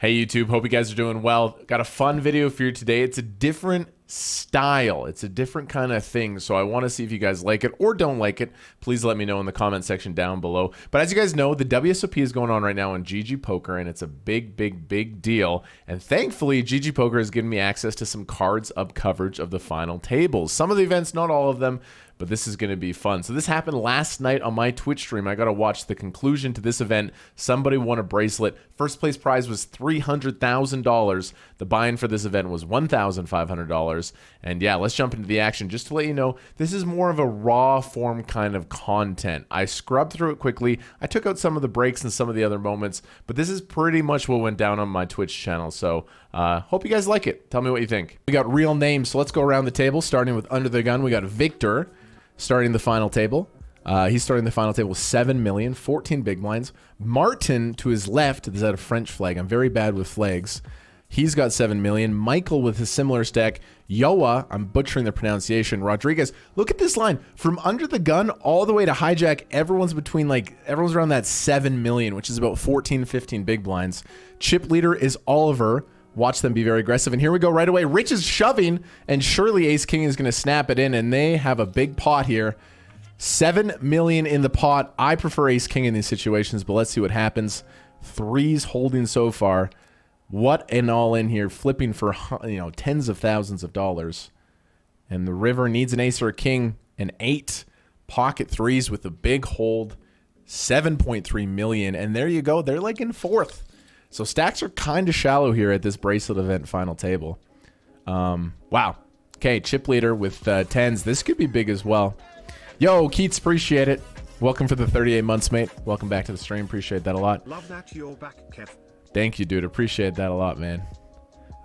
Hey YouTube, hope you guys are doing well. Got a fun video for you today. It's a different style. It's a different kind of thing. So I want to see if you guys like it or don't like it. Please let me know in the comment section down below. But as you guys know, the WSOP is going on right now on GG Poker and it's a big, big, big deal. And thankfully, GG Poker has given me access to some cards up coverage of the final tables. Some of the events, not all of them, but this is going to be fun. So this happened last night on my Twitch stream. I got to watch the conclusion to this event. Somebody won a bracelet. First place prize was $300,000. The buy-in for this event was $1,500. And yeah, let's jump into the action. Just to let you know, this is more of a raw form kind of content. I scrubbed through it quickly. I took out some of the breaks and some of the other moments, but this is pretty much what went down on my Twitch channel. So uh, hope you guys like it. Tell me what you think. We got real names, so let's go around the table, starting with Under the Gun. We got Victor starting the final table. Uh, he's starting the final table with 7 million, 14 big blinds. Martin to his left is at a French flag. I'm very bad with flags. He's got 7 million. Michael with his similar stack. Yoa, I'm butchering the pronunciation. Rodriguez, look at this line. From under the gun all the way to hijack, everyone's between like, everyone's around that 7 million, which is about 14, 15 big blinds. Chip leader is Oliver. Watch them be very aggressive. And here we go right away. Rich is shoving, and surely Ace King is going to snap it in, and they have a big pot here. Seven million in the pot. I prefer Ace King in these situations, but let's see what happens. Threes holding so far. What an all in here, flipping for you know tens of thousands of dollars. And the river needs an ace or a king. An eight pocket threes with a big hold. 7.3 million. And there you go. They're like in fourth. So stacks are kind of shallow here at this bracelet event final table. Um, wow. Okay, chip leader with uh, tens. This could be big as well. Yo, Keats, appreciate it. Welcome for the 38 months, mate. Welcome back to the stream. Appreciate that a lot. Love that you're back, Kev. Thank you, dude. Appreciate that a lot, man.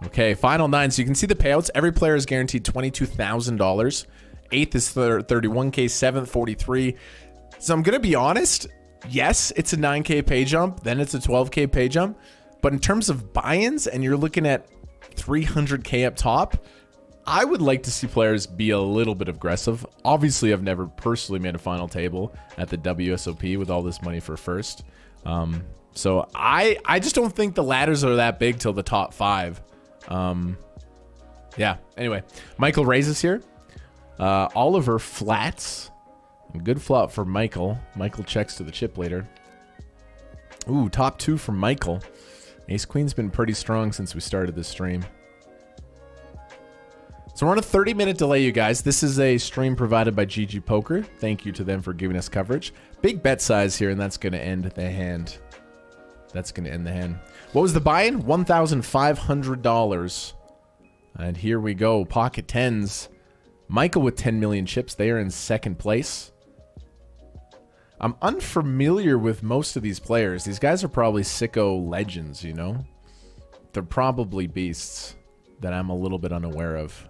Okay, final nine. So you can see the payouts. Every player is guaranteed $22,000. Eighth is 31K, seventh, 43. So I'm going to be honest yes, it's a 9K pay jump, then it's a 12K pay jump. But in terms of buy ins, and you're looking at 300K up top, I would like to see players be a little bit aggressive. Obviously, I've never personally made a final table at the WSOP with all this money for first. Um, so I I just don't think the ladders are that big till the top five. Um, yeah. Anyway, Michael raises here. Uh, Oliver flats. Good flop for Michael. Michael checks to the chip leader. Ooh, top two for Michael. Ace Queen's been pretty strong since we started this stream. So we're on a 30 minute delay, you guys. This is a stream provided by GG Poker. Thank you to them for giving us coverage. Big bet size here, and that's going to end the hand. That's going to end the hand. What was the buy-in? $1,500. And here we go. Pocket tens. Michael with 10 million chips. They are in second place. I'm unfamiliar with most of these players. These guys are probably sicko legends, you know? They're probably beasts that I'm a little bit unaware of.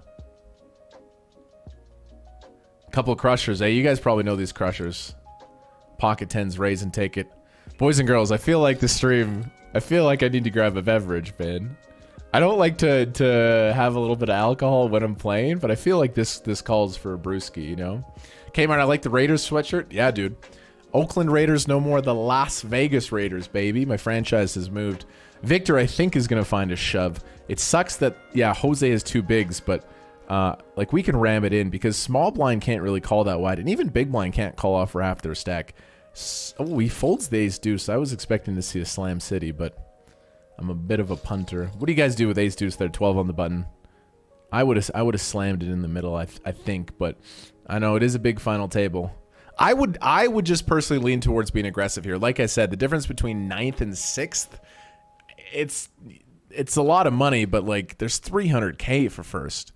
Couple crushers. Hey, you guys probably know these crushers. Pocket tens, raise and take it. Boys and girls, I feel like the stream, I feel like I need to grab a beverage, man. I don't like to to have a little bit of alcohol when I'm playing, but I feel like this this calls for a brewski, you know? Kmart, I like the Raiders sweatshirt. Yeah, dude. Oakland Raiders no more the Las Vegas Raiders, baby. My franchise has moved. Victor, I think, is going to find a shove. It sucks that, yeah, Jose is two bigs, but uh, like we can ram it in because small blind can't really call that wide, and even big blind can't call off half their stack. Oh, he folds the ace deuce. I was expecting to see a slam city, but I'm a bit of a punter. What do you guys do with ace deuce? They're 12 on the button. I would have I would have slammed it in the middle, I, th I think, but I know it is a big final table. I would I would just personally lean towards being aggressive here. Like I said, the difference between ninth and sixth, it's it's a lot of money, but like there's 300k for first.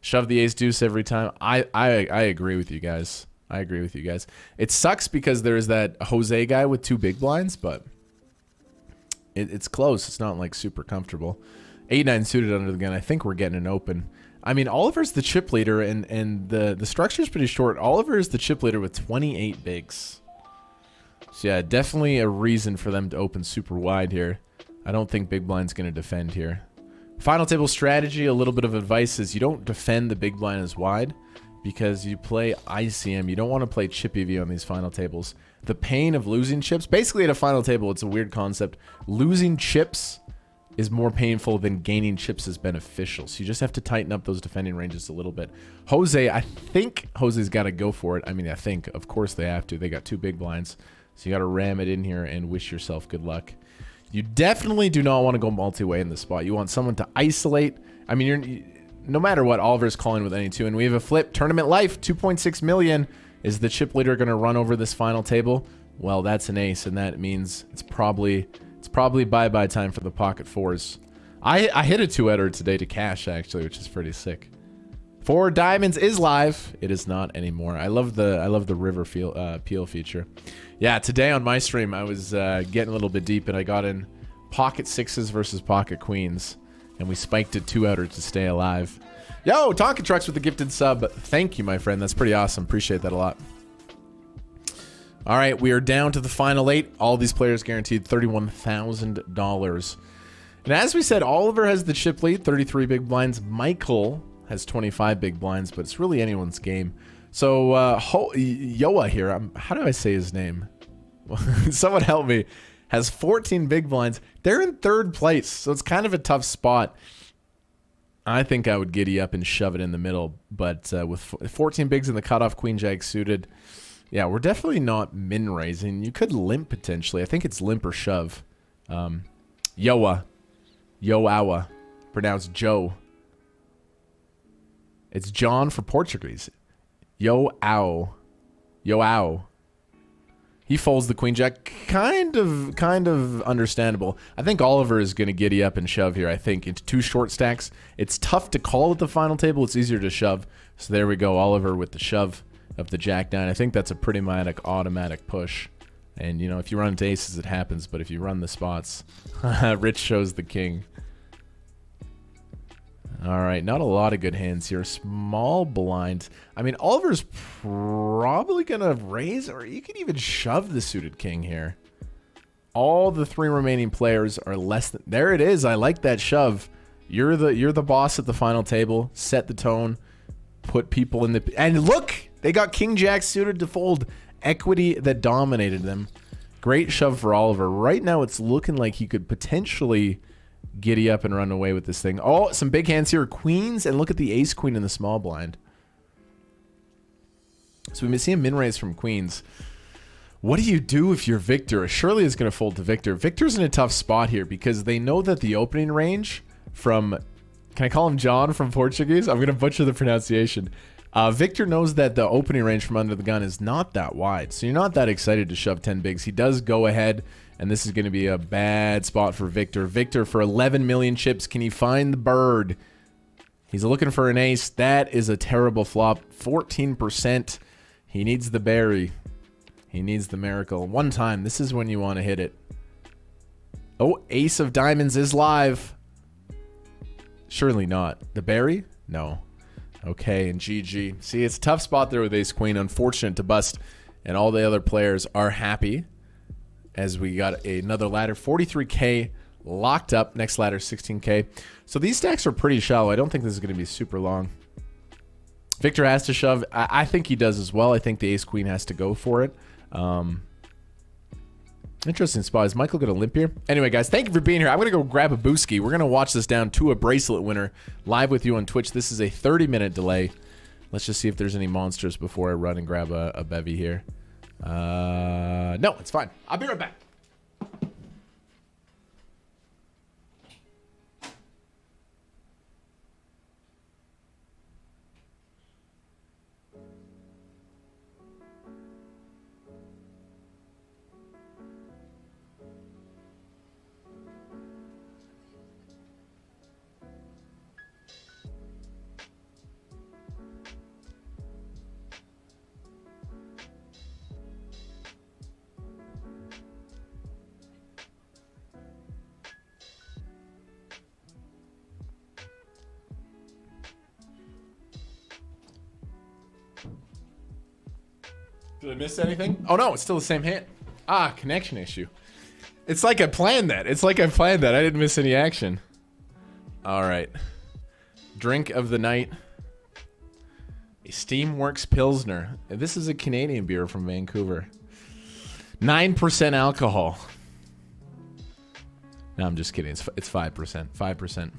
Shove the ace deuce every time. I I I agree with you guys. I agree with you guys. It sucks because there's that Jose guy with two big blinds, but it, it's close. It's not like super comfortable. Eight nine suited under the gun. I think we're getting an open. I mean, Oliver's the chip leader, and and the the structure's pretty short. Oliver is the chip leader with 28 bigs. So yeah, definitely a reason for them to open super wide here. I don't think Big Blind's going to defend here. Final table strategy, a little bit of advice is you don't defend the Big Blind as wide because you play ICM. You don't want to play chip EV on these final tables. The pain of losing chips, basically at a final table, it's a weird concept. Losing chips is more painful than gaining chips is beneficial. So you just have to tighten up those defending ranges a little bit. Jose, I think Jose's got to go for it. I mean, I think, of course they have to. They got two big blinds. So you got to ram it in here and wish yourself good luck. You definitely do not want to go multi-way in this spot. You want someone to isolate. I mean, you're no matter what, Oliver's calling with any two. And we have a flip. Tournament life, 2.6 million. Is the chip leader going to run over this final table? Well, that's an ace, and that means it's probably it's probably bye-bye time for the pocket fours. I, I hit a two-outer today to cash, actually, which is pretty sick. Four diamonds is live. It is not anymore. I love the I love the river feel, uh, peel feature. Yeah, today on my stream, I was uh, getting a little bit deep, and I got in pocket sixes versus pocket queens, and we spiked it two-outer to stay alive. Yo, Tonka Trucks with the gifted sub. Thank you, my friend. That's pretty awesome. Appreciate that a lot. All right, we are down to the final eight. All these players guaranteed $31,000. And as we said, Oliver has the chip lead, 33 big blinds. Michael has 25 big blinds, but it's really anyone's game. So, uh, Ho Yoa here, um, how do I say his name? Someone help me. Has 14 big blinds. They're in third place, so it's kind of a tough spot. I think I would giddy up and shove it in the middle, but uh, with 14 bigs in the cutoff, Queen Jack suited, yeah, we're definitely not min raising. You could limp potentially. I think it's limp or shove. Um, Yoa. Yoawa. Pronounced Joe. It's John for Portuguese. Yo ow. Yo ow. He folds the queen jack. Kind of, kind of understandable. I think Oliver is going to giddy up and shove here. I think into two short stacks. It's tough to call at the final table. It's easier to shove. So there we go. Oliver with the shove of the jack nine. I think that's a pretty automatic automatic push. And, you know, if you run into aces, it happens. But if you run the spots, Rich shows the king. All right, not a lot of good hands here. Small blind. I mean, Oliver's probably to raise, or you can even shove the suited king here. All the three remaining players are less than... There it is. I like that shove. You're the you're the boss at the final table. Set the tone. Put people in the... And look! They got King Jack suited to fold. Equity that dominated them. Great shove for Oliver. Right now, it's looking like he could potentially giddy up and run away with this thing. Oh, some big hands here. Queens, and look at the ace queen in the small blind. So we've been seeing min raise from queens. What do you do if you're Victor? Surely is going to fold to Victor. Victor's in a tough spot here because they know that the opening range from... Can I call him John from Portuguese? I'm going to butcher the pronunciation. Uh, Victor knows that the opening range from under the gun is not that wide, so you're not that excited to shove 10 bigs. He does go ahead, and this is going to be a bad spot for Victor. Victor, for 11 million chips, can he find the bird? He's looking for an ace. That is a terrible flop. 14%. He needs the berry. He needs the miracle. One time. This is when you want to hit it. Oh, ace of diamonds is live. Surely not. The berry? No. Okay, and GG. See, it's a tough spot there with Ace Queen. Unfortunate to bust, and all the other players are happy as we got another ladder. 43k locked up. Next ladder, 16k. So these stacks are pretty shallow. I don't think this is going to be super long. Victor has to shove. I, I, think he does as well. I think the Ace Queen has to go for it. Um, Interesting spot. Is Michael going to limp here? Anyway, guys, thank you for being here. I'm going to go grab a booski. We're going to watch this down to a bracelet winner live with you on Twitch. This is a 30-minute delay. Let's just see if there's any monsters before I run and grab a, a bevy here. Uh, no, it's fine. I'll be right back. Miss anything? Oh no, it's still the same hit. Ah, connection issue. It's like I planned that. It's like I planned that. I didn't miss any action. All right. Drink of the night. A Steamworks Pilsner. This is a Canadian beer from Vancouver. 9% alcohol. No, I'm just kidding. It's it's five percent. Five percent.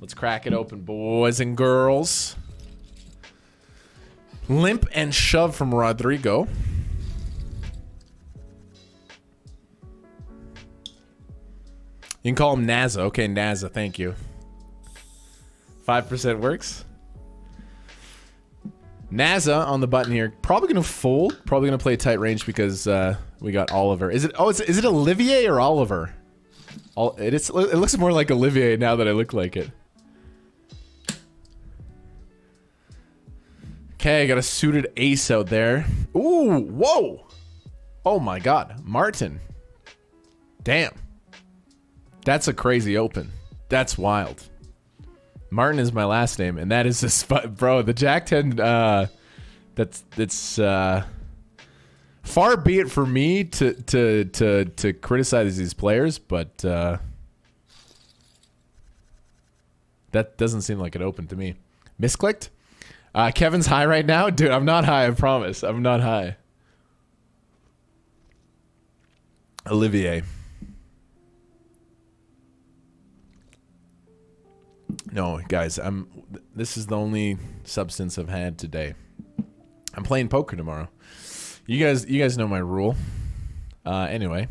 Let's crack it open, boys and girls. Limp and shove from Rodrigo. You can call him Naza. Okay, Naza, thank you. 5% works. Naza on the button here. Probably going to fold. Probably going to play tight range because uh, we got Oliver. Is it? Oh, is, is it Olivier or Oliver? All, it, is, it looks more like Olivier now that I look like it. Okay, I got a suited ace out there. Ooh, whoa. Oh my god. Martin. Damn. That's a crazy open. That's wild. Martin is my last name, and that is a spot, bro. The Jack Ten, uh, that's that's uh, far be it for me to to to to criticize these players, but uh, that doesn't seem like it opened to me. Misclicked. Uh, Kevin's high right now, dude. I'm not high. I promise. I'm not high. Olivier. No, guys, I'm. This is the only substance I've had today. I'm playing poker tomorrow. You guys, you guys know my rule. Uh, anyway,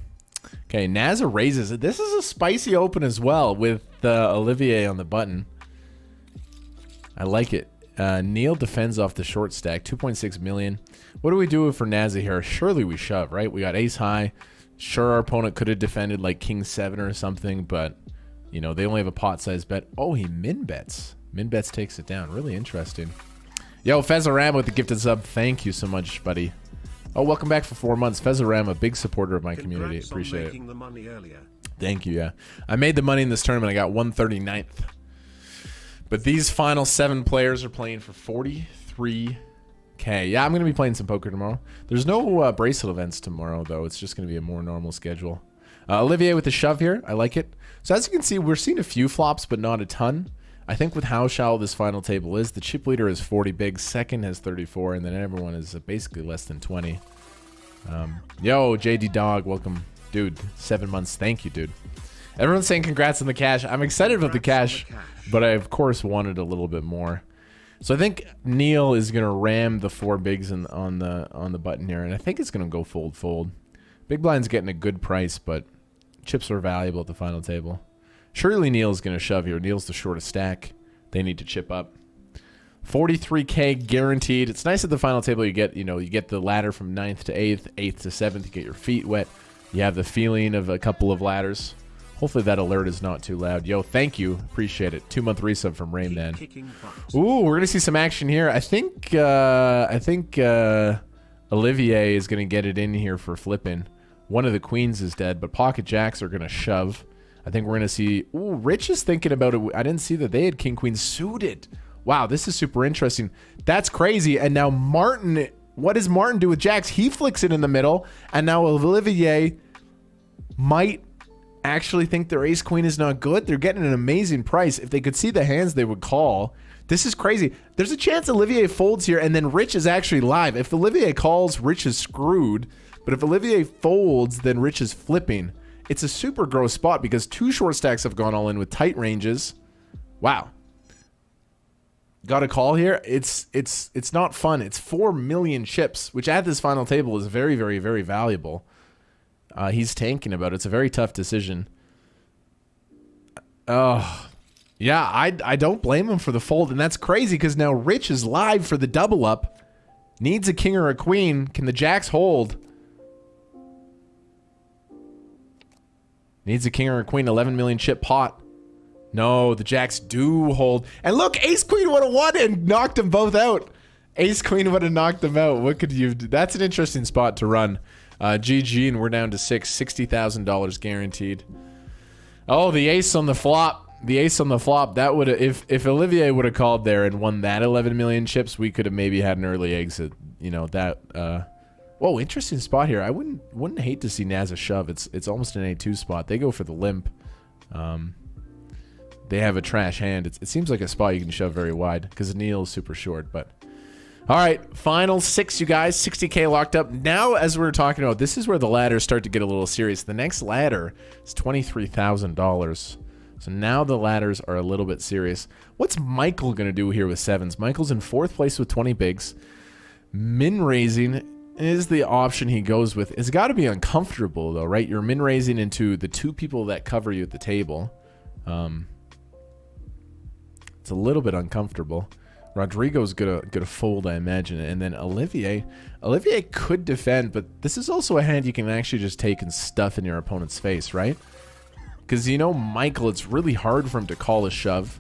okay. Naza raises it. This is a spicy open as well with uh, Olivier on the button. I like it. Uh, Neil defends off the short stack, 2.6 million. What do we do for Naza here? Surely we shove, right? We got ace high. Sure, our opponent could have defended like king seven or something, but you know, they only have a pot size bet. Oh, he min bets. Min bets takes it down. Really interesting. Yo, Fezaram with the gifted sub. Thank you so much, buddy. Oh, welcome back for four months. Fezaram, a big supporter of my Congrats community. Appreciate it. the money earlier. Thank you, yeah. I made the money in this tournament. I got 139th. But these final seven players are playing for 43k. Yeah, I'm going to be playing some poker tomorrow. There's no uh, bracelet events tomorrow, though. It's just going to be a more normal schedule. Uh, Olivier with the shove here. I like it. So as you can see, we're seeing a few flops, but not a ton. I think with how shallow this final table is, the chip leader is 40 big, second has 34, and then everyone is basically less than 20. Um, yo, JD Dog, welcome. Dude, seven months. Thank you, dude. Everyone's saying congrats on the cash. I'm excited about the cash, the cash. but I, of course, wanted a little bit more. So I think Neil is going to ram the four bigs in, on the on the button here, and I think it's going to go fold fold. Big blind's getting a good price, but chips are valuable at the final table. Surely Neil's going to shove here. Neil's the shortest stack. They need to chip up. 43k guaranteed. It's nice at the final table you get, you know, you get the ladder from ninth to 8th, 8th to 7th, you get your feet wet. You have the feeling of a couple of ladders. Hopefully that alert is not too loud. Yo, thank you. Appreciate it. Two month resub from Rain Keep Man. Ooh, we're gonna see some action here. I think uh, I think uh, Olivier is gonna get it in here for flipping. One of the queens is dead, but pocket jacks are gonna shove. I think we're gonna see. Ooh, Rich is thinking about it. I didn't see that they had king queen suited. Wow, this is super interesting. That's crazy. And now Martin, what does Martin do with jacks? He flicks it in the middle, and now Olivier might actually think their ace queen is not good. They're getting an amazing price. If they could see the hands they would call. This is crazy. There's a chance Olivier folds here and then Rich is actually live. If Olivier calls, Rich is screwed. But if Olivier folds, then Rich is flipping. It's a super gross spot because two short stacks have gone all in with tight ranges. Wow. Got a call here. It's it's it's not fun. It's 4 million chips, which at this final table is very very very valuable. Uh, he's tanking about it. It's a very tough decision. Oh, yeah, I, I don't blame him for the fold, and that's crazy because now Rich is live for the double up. Needs a king or a queen. Can the jacks hold? Needs a king or a queen. 11 million chip pot. No, the jacks do hold. And look, ace queen would have won and knocked them both out. Ace queen would have knocked them out. What could you do? That's an interesting spot to run. Uh, GG, and we're down to six. $60,000 guaranteed. Oh, the ace on the flop. The ace on the flop. That would if if Olivier would have called there and won that 11 million chips, we could have maybe had an early exit. You know that. Uh, whoa, interesting spot here. I wouldn't wouldn't hate to see Naza shove. It's it's almost an A2 spot. They go for the limp. Um, they have a trash hand. It's, it seems like a spot you can shove very wide because Neil is super short. But All right, final six, you guys. 60K locked up. Now, as we are talking about, this is where the ladders start to get a little serious. The next ladder is $23,000. So now the ladders are a little bit serious. What's Michael going to do here with sevens? Michael's in fourth place with 20 bigs. Min raising is the option he goes with. It's got to be uncomfortable, though, right? You're min raising into the two people that cover you at the table. Um, it's a little bit uncomfortable. Rodrigo's gonna gonna fold, I imagine, and then Olivier. Olivier could defend, but this is also a hand you can actually just take and stuff in your opponent's face, right? Because you know Michael, it's really hard for him to call a shove.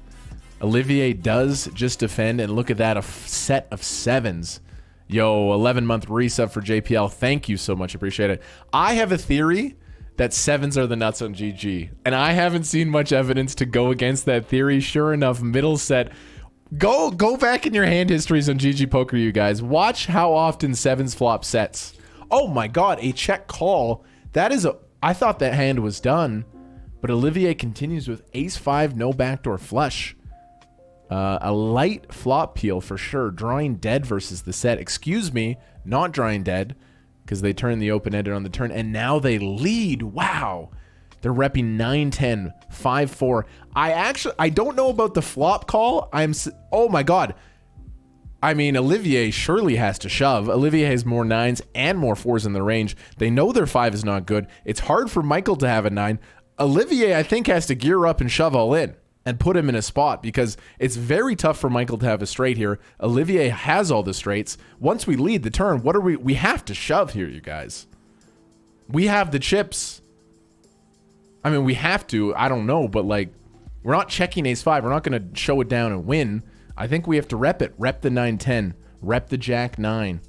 Olivier does just defend, and look at that, a set of sevens. Yo, 11 month resub for JPL. Thank you so much. Appreciate it. I have a theory that sevens are the nuts on GG, and I haven't seen much evidence to go against that theory. Sure enough, middle set Go go back in your hand histories on GG Poker, you guys. Watch how often sevens flop sets. Oh my god, a check call. That is a. I thought that hand was done, but Olivier continues with ace five, no backdoor flush. Uh, a light flop peel for sure. Drawing dead versus the set. Excuse me, not drawing dead because they turn the open ended on the turn and now they lead. Wow. They're repping 9-10, 5-4. I actually I don't know about the flop call. I'm oh my god. I mean, Olivier surely has to shove. Olivier has more nines and more fours in the range. They know their five is not good. It's hard for Michael to have a nine. Olivier, I think, has to gear up and shove all in and put him in a spot because it's very tough for Michael to have a straight here. Olivier has all the straights. Once we lead the turn, what are we? We have to shove here, you guys. We have the chips. I mean, we have to. I don't know, but like, we're not checking ace five. We're not going to show it down and win. I think we have to rep it. Rep the 9-10. Rep the jack 9.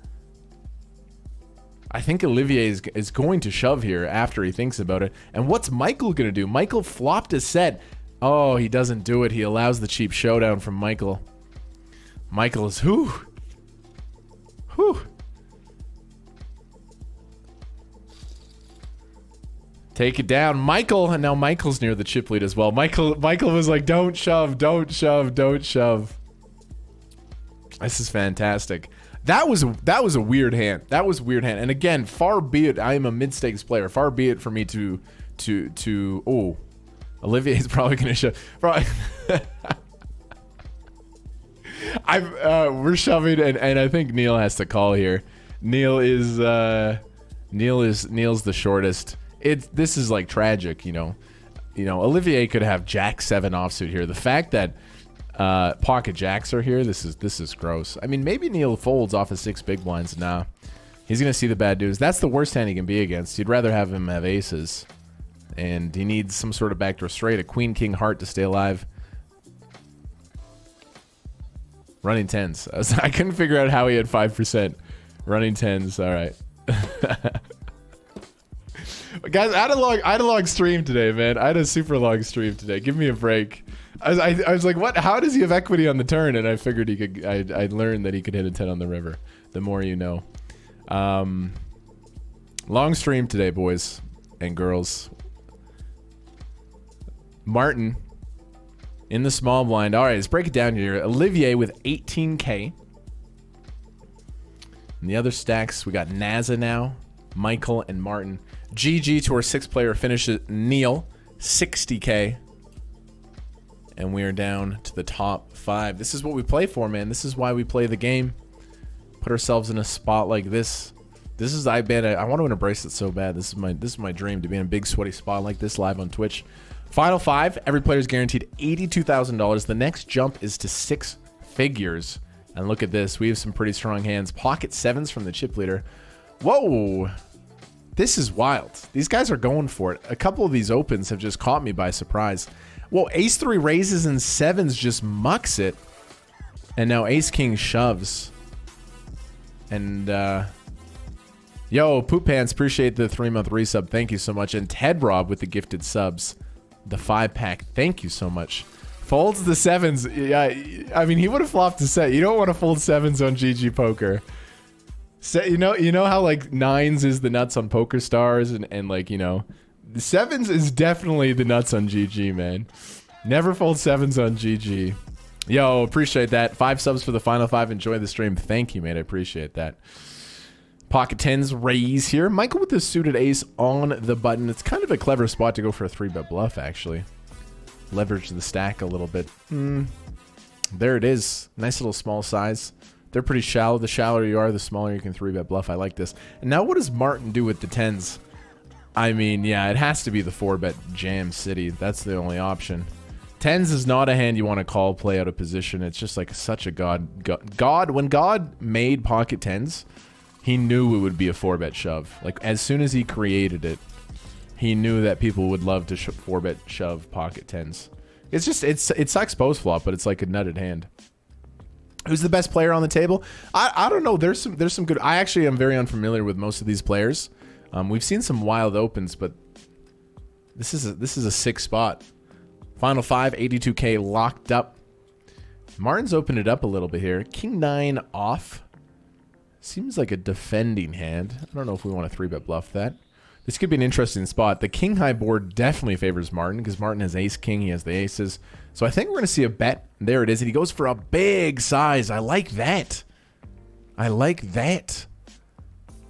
I think Olivier is, is going to shove here after he thinks about it. And what's Michael going to do? Michael flopped a set. Oh, he doesn't do it. He allows the cheap showdown from Michael. Michael is who? Whew. Take it down. Michael, and now Michael's near the chip lead as well. Michael Michael was like, don't shove, don't shove, don't shove. This is fantastic. That was that was a weird hand. That was weird hand. And again, far be it, I am a mid-stakes player. Far be it for me to to to oh Olivier is probably gonna shove probably I'm uh we're shoving and, and I think Neil has to call here. Neil is uh Neil is Neil's the shortest it's this is like tragic, you know. You know, Olivier could have Jack seven offsuit here. The fact that uh, pocket jacks are here, this is this is gross. I mean, maybe Neil folds off of six big blinds. Nah, he's gonna see the bad news. That's the worst hand he can be against. You'd rather have him have aces, and he needs some sort of backdoor straight, a queen king heart to stay alive. Running tens. I, was, I couldn't figure out how he had five percent. Running tens. All right. Guys, I had a long, I had a long stream today, man. I had a super long stream today. Give me a break. I was, I, I was like, what? How does he have equity on the turn? And I figured he could. I, I learned that he could hit a ten on the river. The more you know. Um, long stream today, boys and girls. Martin in the small blind. All right, let's break it down here. Olivier with 18k. And the other stacks, we got Naza now, Michael, and Martin. GG to our sixth player finishes Neil, 60k. And we are down to the top five. This is what we play for, man. This is why we play the game. Put ourselves in a spot like this. This is I bet I want to win a bracelet so bad. This is my this is my dream to be in a big sweaty spot like this live on Twitch. Final five. Every player is guaranteed eighty-two thousand dollars. The next jump is to six figures. And look at this. We have some pretty strong hands. Pocket sevens from the chip leader. Whoa. This is wild. These guys are going for it. A couple of these opens have just caught me by surprise. Well, ace three raises and sevens just mucks it. And now ace king shoves. And, uh... Yo, Poop Pants, appreciate the three-month resub. Thank you so much. And Ted Rob with the gifted subs. The five-pack. Thank you so much. Folds the sevens. Yeah, I mean, he would have flopped a set. You don't want to fold sevens on GG Poker. So, you know, you know how like nines is the nuts on Poker Stars, and and like you know, sevens is definitely the nuts on GG, man. Never fold sevens on GG. Yo, appreciate that. Five subs for the final five. Enjoy the stream. Thank you, mate. I appreciate that. Pocket tens raise here. Michael with the suited ace on the button. It's kind of a clever spot to go for a three bet bluff, actually. Leverage the stack a little bit. Mm. There it is. Nice little small size. They're pretty shallow. The shallower you are, the smaller you can three bet bluff. I like this. And now what does Martin do with the tens? I mean, yeah, it has to be the four bet jam city. That's the only option. Tens is not a hand you want to call play out of position. It's just like such a god. God, god when God made pocket tens, he knew it would be a four bet shove. Like as soon as he created it, he knew that people would love to four bet shove pocket tens. It's just it's it sucks post flop, but it's like a nutted hand. Who's the best player on the table? I, I don't know. There's some there's some good. I actually am very unfamiliar with most of these players. Um, we've seen some wild opens, but this is a, this is a sick spot. Final five, 82k locked up. Martin's opened it up a little bit here. King nine off. Seems like a defending hand. I don't know if we want to three bet bluff that. This could be an interesting spot. The king high board definitely favors Martin because Martin has ace king. He has the aces. So I think we're going to see a bet. There it is. And he goes for a big size. I like that. I like that.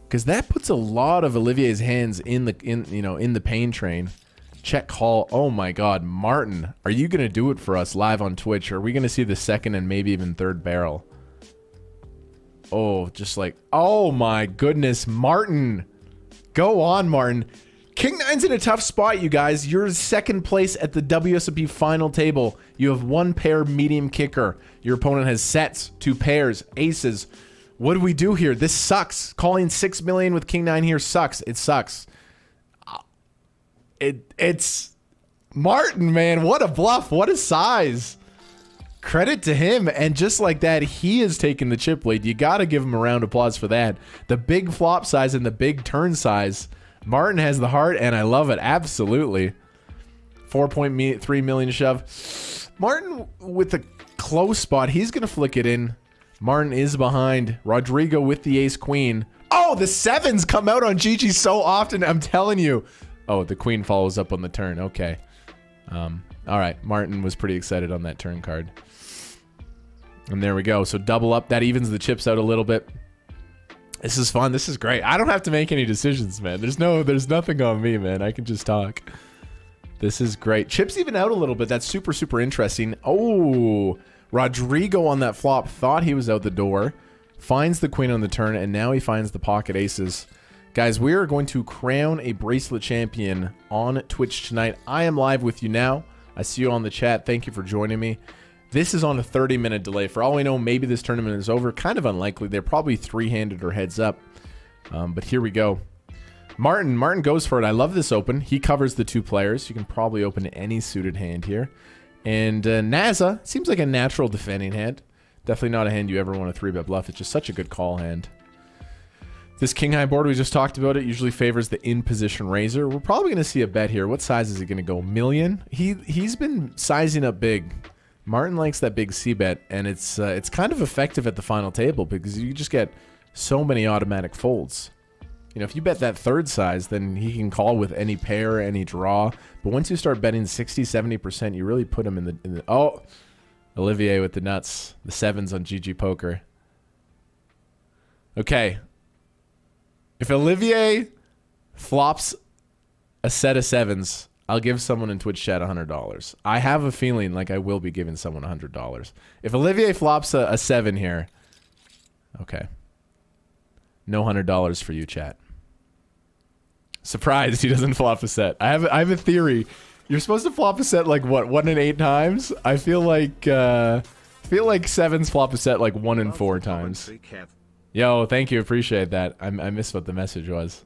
Because that puts a lot of Olivier's hands in the in you know in the pain train. Check call. Oh my God, Martin, are you gonna do it for us live on Twitch? Are we gonna see the second and maybe even third barrel? Oh, just like, oh my goodness, Martin. Go on, Martin. King Nine's in a tough spot, you guys. You're second place at the WSOP final table. You have one pair medium kicker. Your opponent has sets, two pairs, aces. What do we do here? This sucks. Calling six million with King Nine here sucks. It sucks. It it's Martin, man. What a bluff. What a size. Credit to him, and just like that, he is taking the chip lead. You got to give him a round of applause for that. The big flop size and the big turn size. Martin has the heart, and I love it. Absolutely. 4.3 million shove. Martin with the close spot. He's going to flick it in. Martin is behind. Rodrigo with the ace queen. Oh, the sevens come out on GG so often. I'm telling you. Oh, the queen follows up on the turn. Okay. Um, all right. Martin was pretty excited on that turn card. And there we go. So double up. That evens the chips out a little bit. This is fun. This is great. I don't have to make any decisions, man. There's no, there's nothing on me, man. I can just talk. This is great. Chips even out a little bit. That's super, super interesting. Oh, Rodrigo on that flop thought he was out the door. Finds the queen on the turn, and now he finds the pocket aces. Guys, we are going to crown a bracelet champion on Twitch tonight. I am live with you now. I see you on the chat. Thank you for joining me. This is on a 30 minute delay. For all we know, maybe this tournament is over. Kind of unlikely. They're probably three handed or heads up. Um, but here we go. Martin, Martin goes for it. I love this open. He covers the two players. You can probably open any suited hand here. And uh, Naza seems like a natural defending hand. Definitely not a hand you ever want to 3-bet bluff. It's just such a good call hand. This king high board, we just talked about it, usually favors the in position raiser. We're probably going to see a bet here. What size is he going to go? Million? He, he's been sizing up big. Martin likes that big C bet, and it's uh, it's kind of effective at the final table because you just get so many automatic folds. You know, if you bet that third size, then he can call with any pair, any draw. But once you start betting 60, 70%, you really put him in the, in the oh, Olivier with the nuts, the sevens on GG Poker. Okay. If Olivier flops a set of sevens, I'll give someone in Twitch chat $100. I have a feeling like I will be giving someone $100. If Olivier flops a, a seven here, okay. No $100 for you, chat. Surprised he doesn't flop a set. I have I have a theory. You're supposed to flop a set like what one in eight times. I feel like uh, I feel like sevens flop a set like one in four times. Yo, thank you, appreciate that. I, I missed what the message was.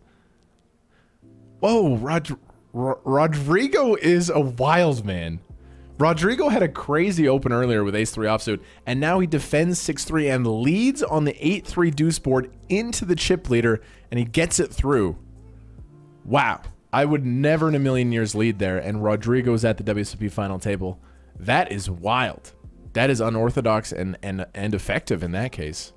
Whoa, Rod Rodrigo is a wild man. Rodrigo had a crazy open earlier with ace-3 offsuit, and now he defends 6-3 and leads on the 8-3 deuce board into the chip leader, and he gets it through. Wow. I would never in a million years lead there, and Rodrigo's at the WSOP final table. That is wild. That is unorthodox and, and, and effective in that case.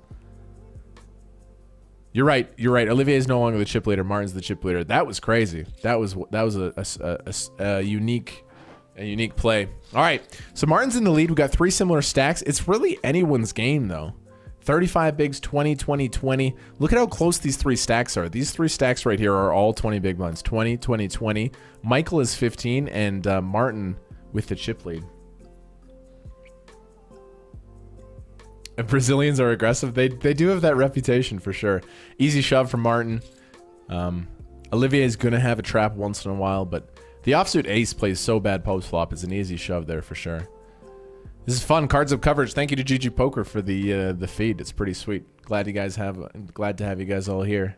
You're right. You're right. Olivier is no longer the chip leader. Martin's the chip leader. That was crazy. That was that was a, a, a, a unique a unique play. All right, so Martin's in the lead. We got three similar stacks. It's really anyone's game though. 35 bigs, 20, 20, 20. Look at how close these three stacks are. These three stacks right here are all 20 big ones. 20, 20, 20. Michael is 15 and uh, Martin with the chip lead. Brazilians are aggressive. They, they do have that reputation for sure. Easy shove from Martin. Um, is going to have a trap once in a while, but the offsuit ace plays so bad post flop. It's an easy shove there for sure. This is fun. Cards of coverage. Thank you to GG Poker for the uh, the feed. It's pretty sweet. Glad you guys have. Glad to have you guys all here.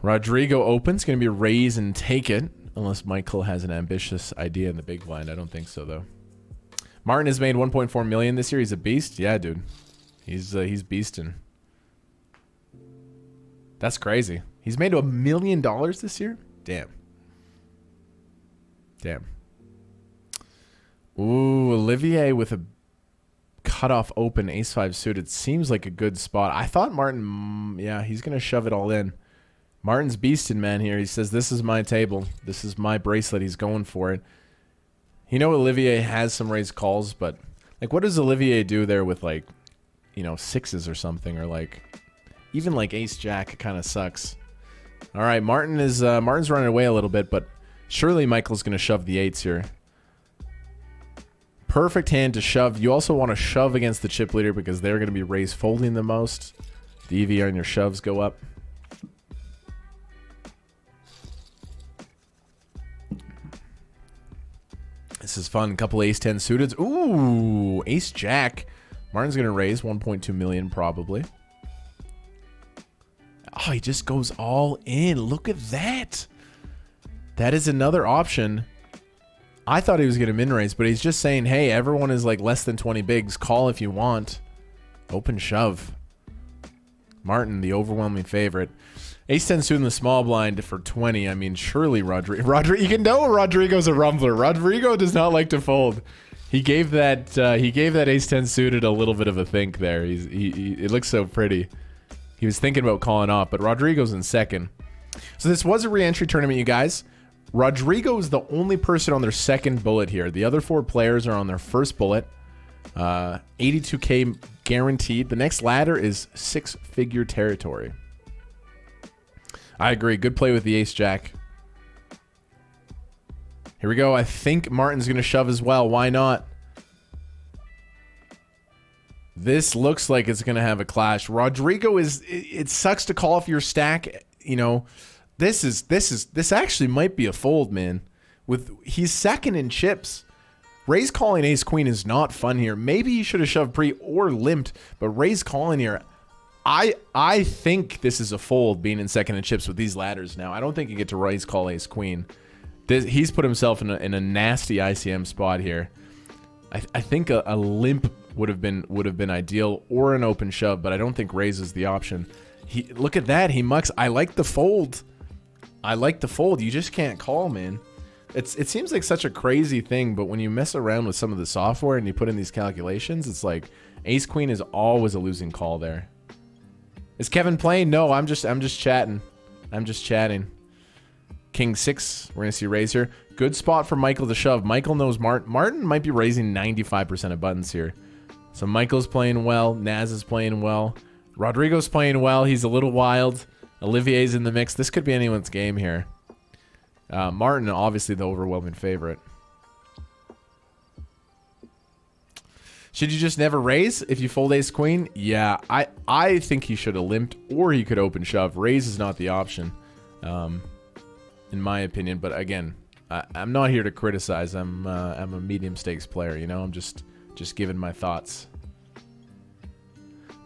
Rodrigo opens. Going to be raise and take it, unless Michael has an ambitious idea in the big blind. I don't think so though. Martin has made 1.4 million this year. He's a beast. Yeah, dude. He's uh, he's beasting. That's crazy. He's made a million dollars this year. Damn. Damn. Ooh, Olivier with a cutoff open ace five suited seems like a good spot. I thought Martin, mm, yeah, he's gonna shove it all in. Martin's beasting man here. He says, "This is my table. This is my bracelet." He's going for it. You know, Olivier has some raised calls, but like, what does Olivier do there with like, you know, sixes or something, or like, even like ace jack kind of sucks. All right, Martin is uh, Martin's running away a little bit, but surely Michael's gonna shove the eights here. Perfect hand to shove. You also want to shove against the chip leader because they're going to be raised folding the most. The EV on your shoves go up. This is fun. Couple ace 10 suited. Ooh, ace jack. Martin's going to raise 1.2 million probably. Oh, he just goes all in. Look at that. That is another option I thought he was going to min raise, but he's just saying, hey, everyone is like less than 20 bigs. Call if you want. Open shove. Martin, the overwhelming favorite. Ace 10 suit in the small blind for 20. I mean, surely Rodrigo. Rodrigo, you can know Rodrigo's a rumbler. Rodrigo does not like to fold. He gave that uh, he gave that ace 10 suited a little bit of a think there. He's he, he it looks so pretty. He was thinking about calling off, but Rodrigo's in second. So this was a re-entry tournament, you guys. Rodrigo is the only person on their second bullet here. The other four players are on their first bullet. Uh, 82k guaranteed. The next ladder is six-figure territory. I agree. Good play with the ace jack. Here we go. I think Martin's going to shove as well. Why not? This looks like it's going to have a clash. Rodrigo is... It, sucks to call off your stack, you know... This is this is this actually might be a fold, man. With he's second in chips. Raise calling ace queen is not fun here. Maybe he should have shoved pre or limped, but raise calling here. I I think this is a fold being in second and chips with these ladders now. I don't think you get to raise call ace queen. This, he's put himself in a, in a nasty ICM spot here. I, I think a, a limp would have been would have been ideal or an open shove, but I don't think raise is the option. He look at that. He mucks. I like the fold. I like the fold. You just can't call, man. It's it seems like such a crazy thing, but when you mess around with some of the software and you put in these calculations, it's like ace queen is always a losing call there. Is Kevin playing? No, I'm just I'm just chatting. I'm just chatting. King six. We're gonna see raise here. Good spot for Michael to shove. Michael knows Martin. Martin might be raising 95% of buttons here. So Michael's playing well. Naz is playing well. Rodrigo's playing well. He's a little wild. Olivier's in the mix. This could be anyone's game here. Uh, Martin, obviously the overwhelming favorite. Should you just never raise if you fold ace queen? Yeah, I, I think he should have limped or he could open shove. Raise is not the option, um, in my opinion. But again, I, am not here to criticize. I'm uh, I'm a medium stakes player. You know, I'm just just giving my thoughts.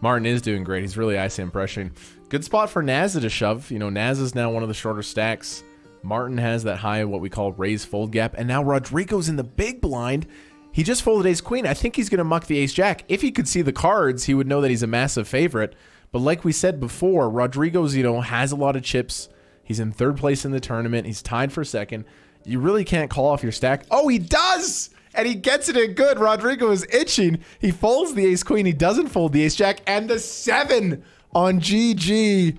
Martin is doing great. He's really ICM pressuring. Good spot for Naza to shove. You know, Naz is now one of the shorter stacks. Martin has that high, what we call raise fold gap. And now Rodrigo's in the big blind. He just folded ace queen. I think he's going to muck the ace jack. If he could see the cards, he would know that he's a massive favorite. But like we said before, Rodrigo's, you know, has a lot of chips. He's in third place in the tournament. He's tied for second. You really can't call off your stack. Oh, he does! And he gets it in good. Rodrigo is itching. He folds the ace queen. He doesn't fold the ace jack. And the seven on GG.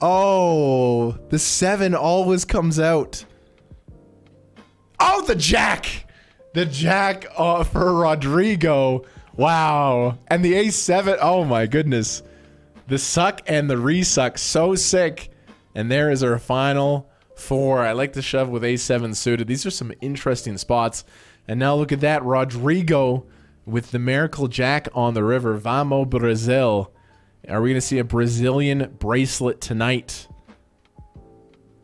Oh, the seven always comes out. Oh, the jack. The jack uh, for Rodrigo. Wow. And the A7. Oh my goodness. The suck and the resuck. So sick. And there is our final four. I like to shove with A7 suited. These are some interesting spots. And now look at that. Rodrigo with the Miracle Jack on the river. Vamo Brazil. Are we going to see a Brazilian bracelet tonight?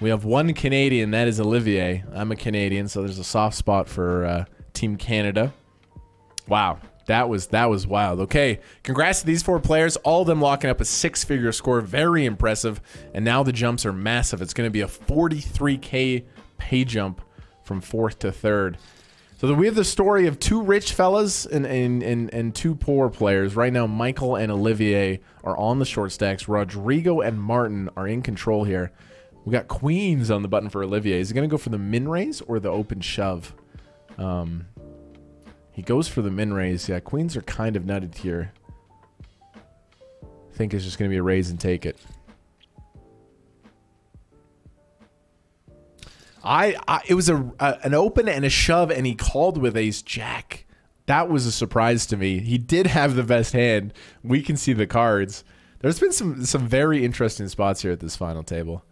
We have one Canadian. That is Olivier. I'm a Canadian, so there's a soft spot for uh, Team Canada. Wow. That was that was wild. Okay, congrats to these four players. All of them locking up a six-figure score. Very impressive. And now the jumps are massive. It's going to be a 43k pay jump from fourth to third. So we have the story of two rich fellas and, and, and, and two poor players. Right now, Michael and Olivier are on the short stacks. Rodrigo and Martin are in control here. We got queens on the button for Olivier. Is he going to go for the min raise or the open shove? Um, he goes for the min raise. Yeah, queens are kind of nutted here. I think it's just going to be a raise and take it. I, I it was a, a, an open and a shove, and he called with ace jack. That was a surprise to me. He did have the best hand. We can see the cards. There's been some some very interesting spots here at this final table.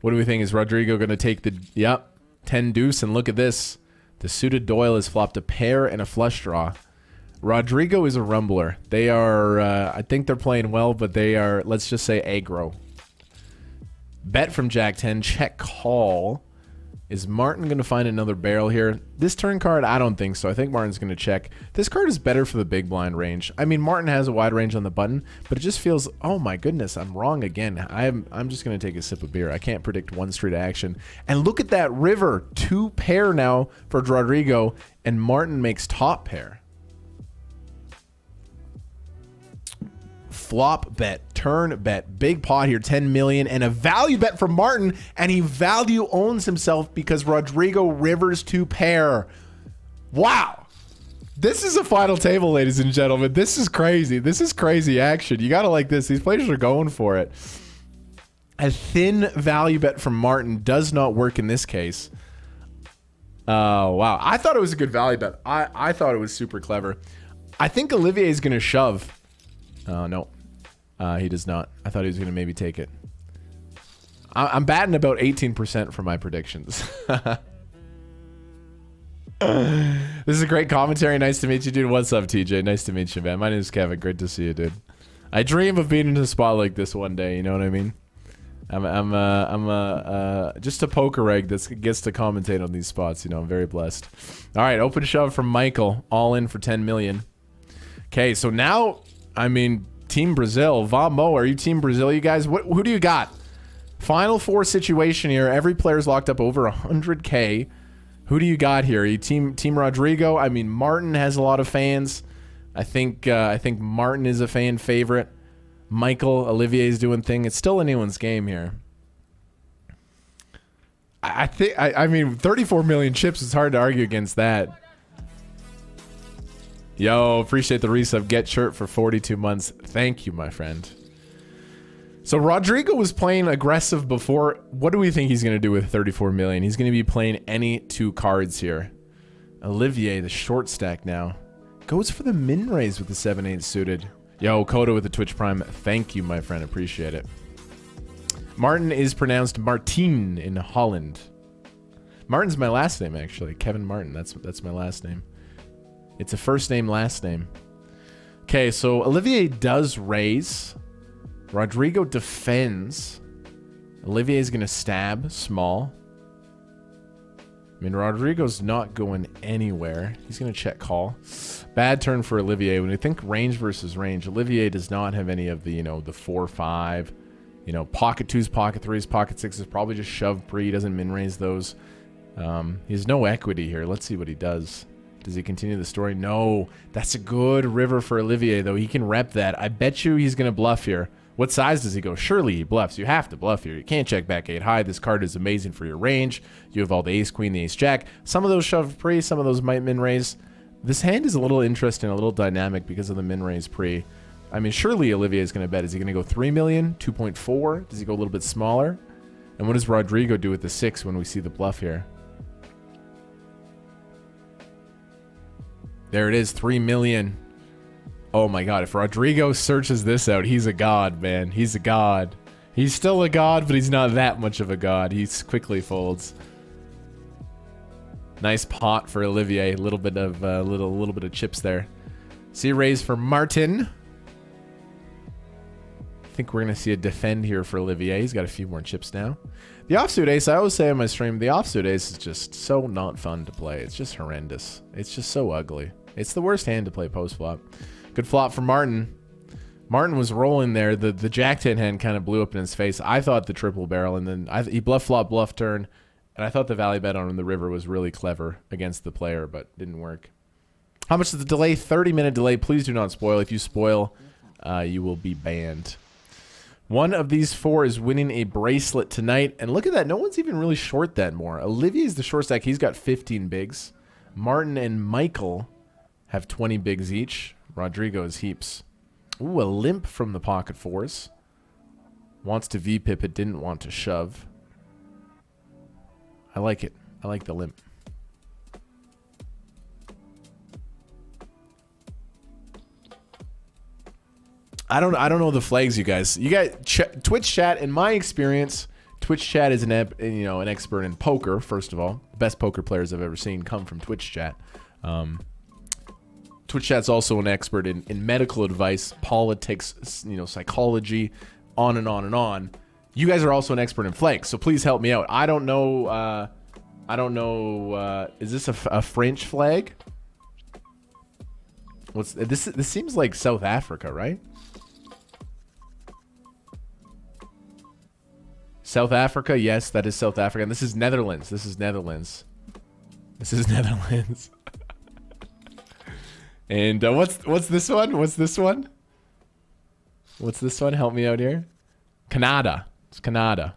What do we think? Is Rodrigo going to take the yep ten deuce? And look at this. The suited Doyle has flopped a pair and a flush draw. Rodrigo is a rumbler. They are, uh, I think they're playing well, but they are, let's just say, aggro. Bet from Jack 10, check call. Is Martin going to find another barrel here? This turn card, I don't think so. I think Martin's going to check. This card is better for the big blind range. I mean, Martin has a wide range on the button, but it just feels, oh my goodness, I'm wrong again. I'm, I'm just going to take a sip of beer. I can't predict one street action. And look at that river. Two pair now for Rodrigo, and Martin makes top pair. Flop bet, turn bet, big pot here, 10 million, and a value bet from Martin, and he value owns himself because Rodrigo Rivers to pair. Wow. This is a final table, ladies and gentlemen. This is crazy. This is crazy action. You got to like this. These players are going for it. A thin value bet from Martin does not work in this case. Oh, wow. I thought it was a good value bet. I, I thought it was super clever. I think Olivier is going to shove. Oh, no. Uh, he does not. I thought he was going to maybe take it. I am batting about 18% for my predictions. this is a great commentary. Nice to meet you, dude. What's up, TJ? Nice to meet you, man. My name is Kevin. Great to see you, dude. I dream of being in a spot like this one day. You know what I mean? I'm I'm uh, I'm uh, uh, just a poker egg that gets to commentate on these spots. You know, I'm very blessed. All right, open shove from Michael, all in for 10 million. Okay, so now, I mean, Team Brazil. Vamo, are you Team Brazil, you guys? What, who do you got? Final four situation here. Every player's locked up over 100K. Who do you got here? Are you team Team Rodrigo? I mean, Martin has a lot of fans. I think uh, I think Martin is a fan favorite. Michael Olivier's doing thing. It's still anyone's game here. I, I think I, I mean 34 million chips. It's hard to argue against that. Yo, appreciate the resub. Get shirt for 42 months. Thank you, my friend. So Rodrigo was playing aggressive before. What do we think he's going to do with 34 million? He's going to be playing any two cards here. Olivier, the short stack now, goes for the min raise with the 7-8 suited. Yo, Koda with the Twitch Prime. Thank you, my friend. Appreciate it. Martin is pronounced Martin in Holland. Martin's my last name, actually. Kevin Martin. That's that's my last name. It's a first name, last name. Okay, so Olivier does raise. Rodrigo defends. Olivier is going to stab small. I mean, Rodrigo's not going anywhere. He's going to check call. Bad turn for Olivier. When you think range versus range, Olivier does not have any of the, you know, the 4-5, you know, pocket 2s, pocket 3s, pocket 6s, probably just shove pre. He doesn't min-raise those. Um, he has no equity here. Let's see what he does. Does he continue the story? No. That's a good river for Olivier, though. He can rep that. I bet you he's going to bluff here. What size does he go? Surely he bluffs. You have to bluff here. You can't check back 8 high. This card is amazing for your range. You have all the ace, queen, the ace, jack. Some of those shove pre, some of those might min raise. This hand is a little interesting, a little dynamic because of the min raise pre. I mean, surely Olivier is going to bet. Is he going to go 3 million, 2.4? Does he go a little bit smaller? And what does Rodrigo do with the 6 when we see the bluff here? There it is, 3 million. Oh my god, if Rodrigo searches this out, he's a god, man. He's a god. He's still a god, but he's not that much of a god. He quickly folds. Nice pot for Olivier. A little bit of uh, little little bit of chips there. See a raise for Martin. I think we're gonna see a defend here for Olivier. He's got a few more chips now. The offsuit ace, I always say on my stream, the offsuit ace is just so not fun to play. It's just horrendous. It's just so ugly. It's the worst hand to play post flop. Good flop for Martin. Martin was rolling there. The the Jack 10 hand kind of blew up in his face. I thought the triple barrel, and then I, he bluff flop bluff turn, and I thought the value bet on the river was really clever against the player, but didn't work. How much is the delay? 30 minute delay. Please do not spoil. If you spoil, uh, you will be banned. One of these four is winning a bracelet tonight. And look at that. No one's even really short that more. Olivier's the short stack. He's got 15 bigs. Martin and Michael have 20 bigs each. Rodrigo is heaps. Ooh, a limp from the pocket fours. Wants to V-pip it, didn't want to shove. I like it. I like the limp. I don't I don't know the flags, you guys. You guys, ch Twitch chat. In my experience, Twitch chat is an you know an expert in poker. First of all, best poker players I've ever seen come from Twitch chat. Um, Twitch chat's also an expert in, in medical advice, politics, you know, psychology, on and on and on. You guys are also an expert in flags, so please help me out. I don't know. Uh, I don't know. Uh, is this a, a French flag? What's this? This seems like South Africa, right? South Africa, yes, that is South Africa. And this is Netherlands. This is Netherlands. This is Netherlands. and uh, what's what's this one? What's this one? What's this one? Help me out here. Canada. It's Canada.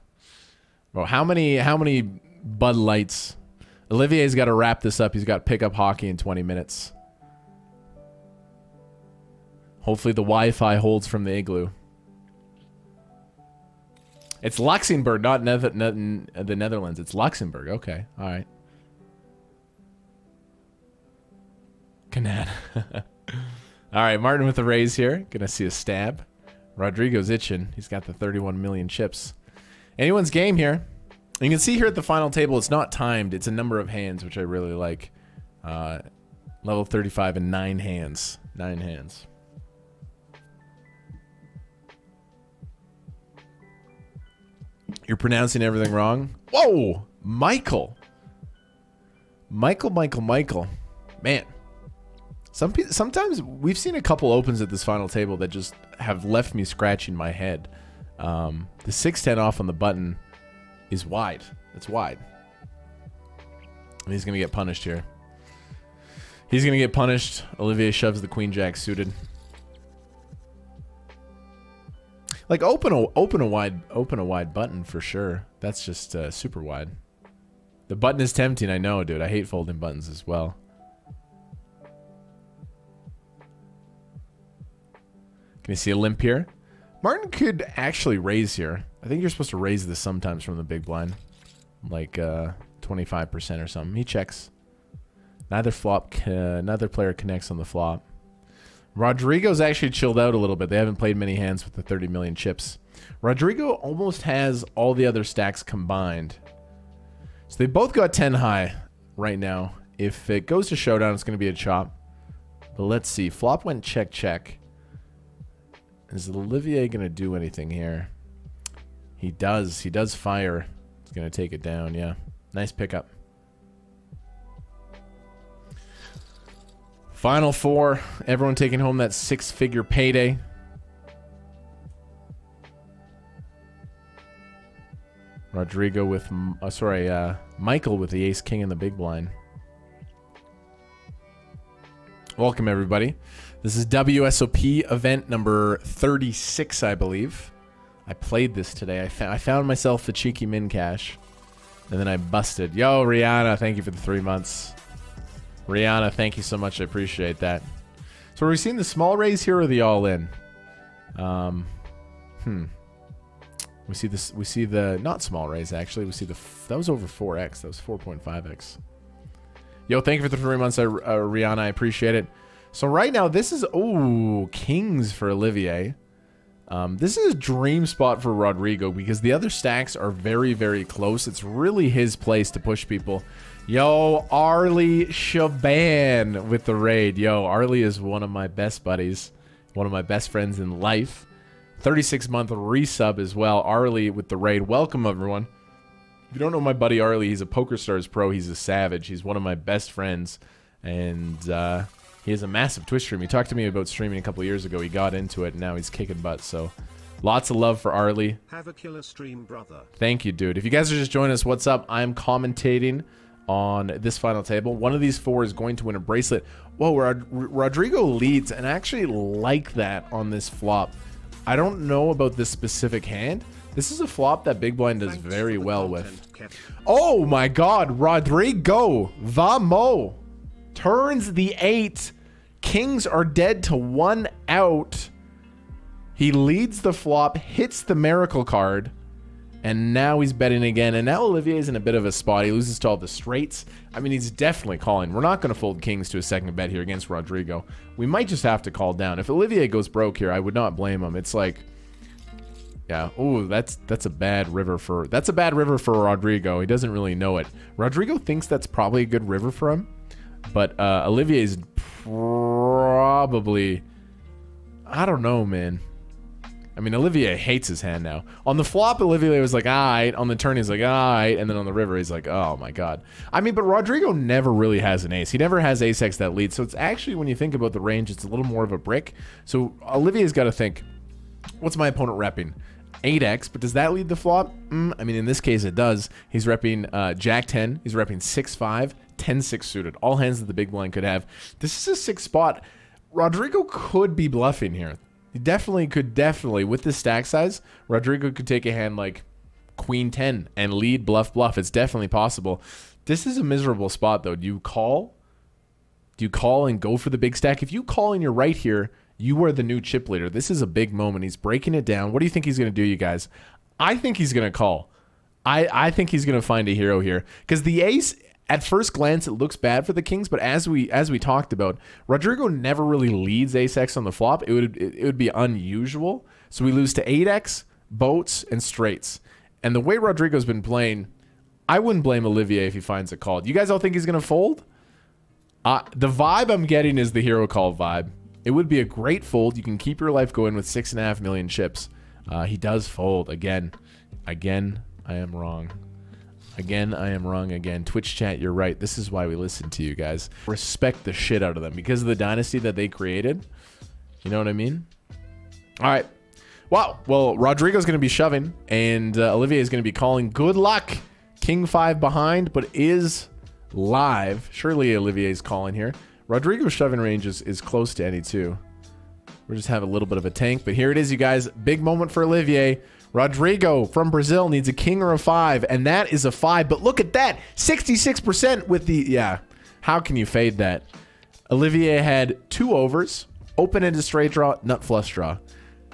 Bro, how many how many Bud Lights? Olivier's got to wrap this up. He's got pickup hockey in 20 minutes. Hopefully the Wi-Fi holds from the igloo. It's Luxembourg, not the Netherlands. It's Luxembourg. Okay. All right. Canada. All right, Martin with the raise here. Gonna see a stab. Rodrigo's itching. He's got the 31 million chips. Anyone's game here. You can see here at the final table, it's not timed. It's a number of hands, which I really like. Uh, level 35 and nine hands. Nine hands. You're pronouncing everything wrong. Whoa, Michael. Michael, Michael, Michael. Man, some sometimes we've seen a couple opens at this final table that just have left me scratching my head. Um, the 610 off on the button is wide. It's wide. And he's going to get punished here. He's going to get punished. Olivier shoves the queen jack suited. Like open a open a wide open a wide button for sure. That's just uh, super wide. The button is tempting, I know, dude. I hate folding buttons as well. Can you see a limp here? Martin could actually raise here. I think you're supposed to raise this sometimes from the big blind. Like 25% uh, or something. He checks. Neither flop, neither player connects on the flop. Rodrigo's actually chilled out a little bit. They haven't played many hands with the 30 million chips. Rodrigo almost has all the other stacks combined. So they both got 10 high right now. If it goes to showdown, it's going to be a chop. But let's see. Flop went check, check. Is Olivier going to do anything here? He does. He does fire. He's going to take it down, yeah. Nice pickup. Final four. Everyone taking home that six-figure payday. Rodrigo with, uh, sorry, uh, Michael with the ace king in the big blind. Welcome, everybody. This is WSOP event number 36, I believe. I played this today. I, I found myself a cheeky min cash, and then I busted. Yo, Rihanna, thank you for the three months. Rihanna, thank you so much. I appreciate that. So are we seeing the small raise here or the all in? Um, hmm. We see this. We see the not small raise actually. We see the that was over 4x. That was 4.5x. Yo, thank you for the three months, uh, uh, Rihanna. I appreciate it. So right now, this is oh kings for Olivier. Um, this is a dream spot for Rodrigo because the other stacks are very, very close. It's really his place to push people. Yo, Arlie Shaban with the raid. Yo, Arlie is one of my best buddies, one of my best friends in life. 36 month resub as well. Arlie with the raid. Welcome, everyone. If you don't know my buddy Arlie, he's a PokerStars pro. He's a savage. He's one of my best friends. And, uh, he has a massive Twitch stream. He talked to me about streaming a couple years ago. He got into it, and now he's kicking butt. So, lots of love for Arlie. Have a killer stream, brother. Thank you, dude. If you guys are just joining us, what's up? I'm commentating on this final table. One of these four is going to win a bracelet. Whoa, Rod Rodrigo leads, and I actually like that on this flop. I don't know about this specific hand. This is a flop that Big Blind does Thanks very well content, with. Kev. Oh my god, Rodrigo Vamo turns the eight. Kings are dead to one out. He leads the flop, hits the miracle card, and now he's betting again. And now Olivier's in a bit of a spot. He loses to all the straights. I mean, he's definitely calling. We're not going to fold kings to a second bet here against Rodrigo. We might just have to call down. If Olivier goes broke here, I would not blame him. It's like yeah. Oh, that's that's a bad river for that's a bad river for Rodrigo. He doesn't really know it. Rodrigo thinks that's probably a good river for him, but uh, Olivier's probably I don't know, man. I mean, Olivier hates his hand now. On the flop, Olivier was like, all right. On the turn, he's like, all right. And then on the river, he's like, oh my god. I mean, but Rodrigo never really has an ace. He never has ace x that leads. So it's actually when you think about the range, it's a little more of a brick. So Olivier's got to think, what's my opponent repping? 8x, but does that lead the flop? Mm, I mean, in this case, it does. He's repping uh, Jack 10. He's repping 6-5, 10-6 suited. All hands that the big blind could have. This is a six spot. Rodrigo could be bluffing here. He definitely could, definitely, with the stack size, Rodrigo could take a hand like Queen 10 and lead bluff bluff. It's definitely possible. This is a miserable spot, though. Do you call? Do you call and go for the big stack? If you call and you're right here, you are the new chip leader. This is a big moment. He's breaking it down. What do you think he's going to do, you guys? I think he's going to call. I, I think he's going to find a hero here because the ace at first glance it looks bad for the kings but as we as we talked about rodrigo never really leads ace x on the flop. It would it, would be unusual. So we lose to 8x boats and straights and the way rodrigo's been playing i wouldn't blame olivier if he finds a call. You guys all think he's going to fold? Uh, the vibe i'm getting is the hero call vibe. It would be a great fold. You can keep your life going with six and a half million chips. Uh, he does fold. Again again i am wrong Again, I am wrong again. Twitch chat, you're right. This is why we listen to you guys. Respect the shit out of them because of the dynasty that they created. You know what I mean? All right. Wow. Well, Rodrigo's going to be shoving, and uh, Olivier is going to be calling. Good luck. King 5 behind, but is live. Surely Olivier's calling here. Rodrigo's shoving range is, is close to any two. We just have a little bit of a tank, but here it is, you guys. Big moment for Olivier. Rodrigo from Brazil needs a king or a five, and that is a five. But look at that 66% with the. Yeah. How can you fade that? Olivier had two overs, open into straight draw, nut flush draw.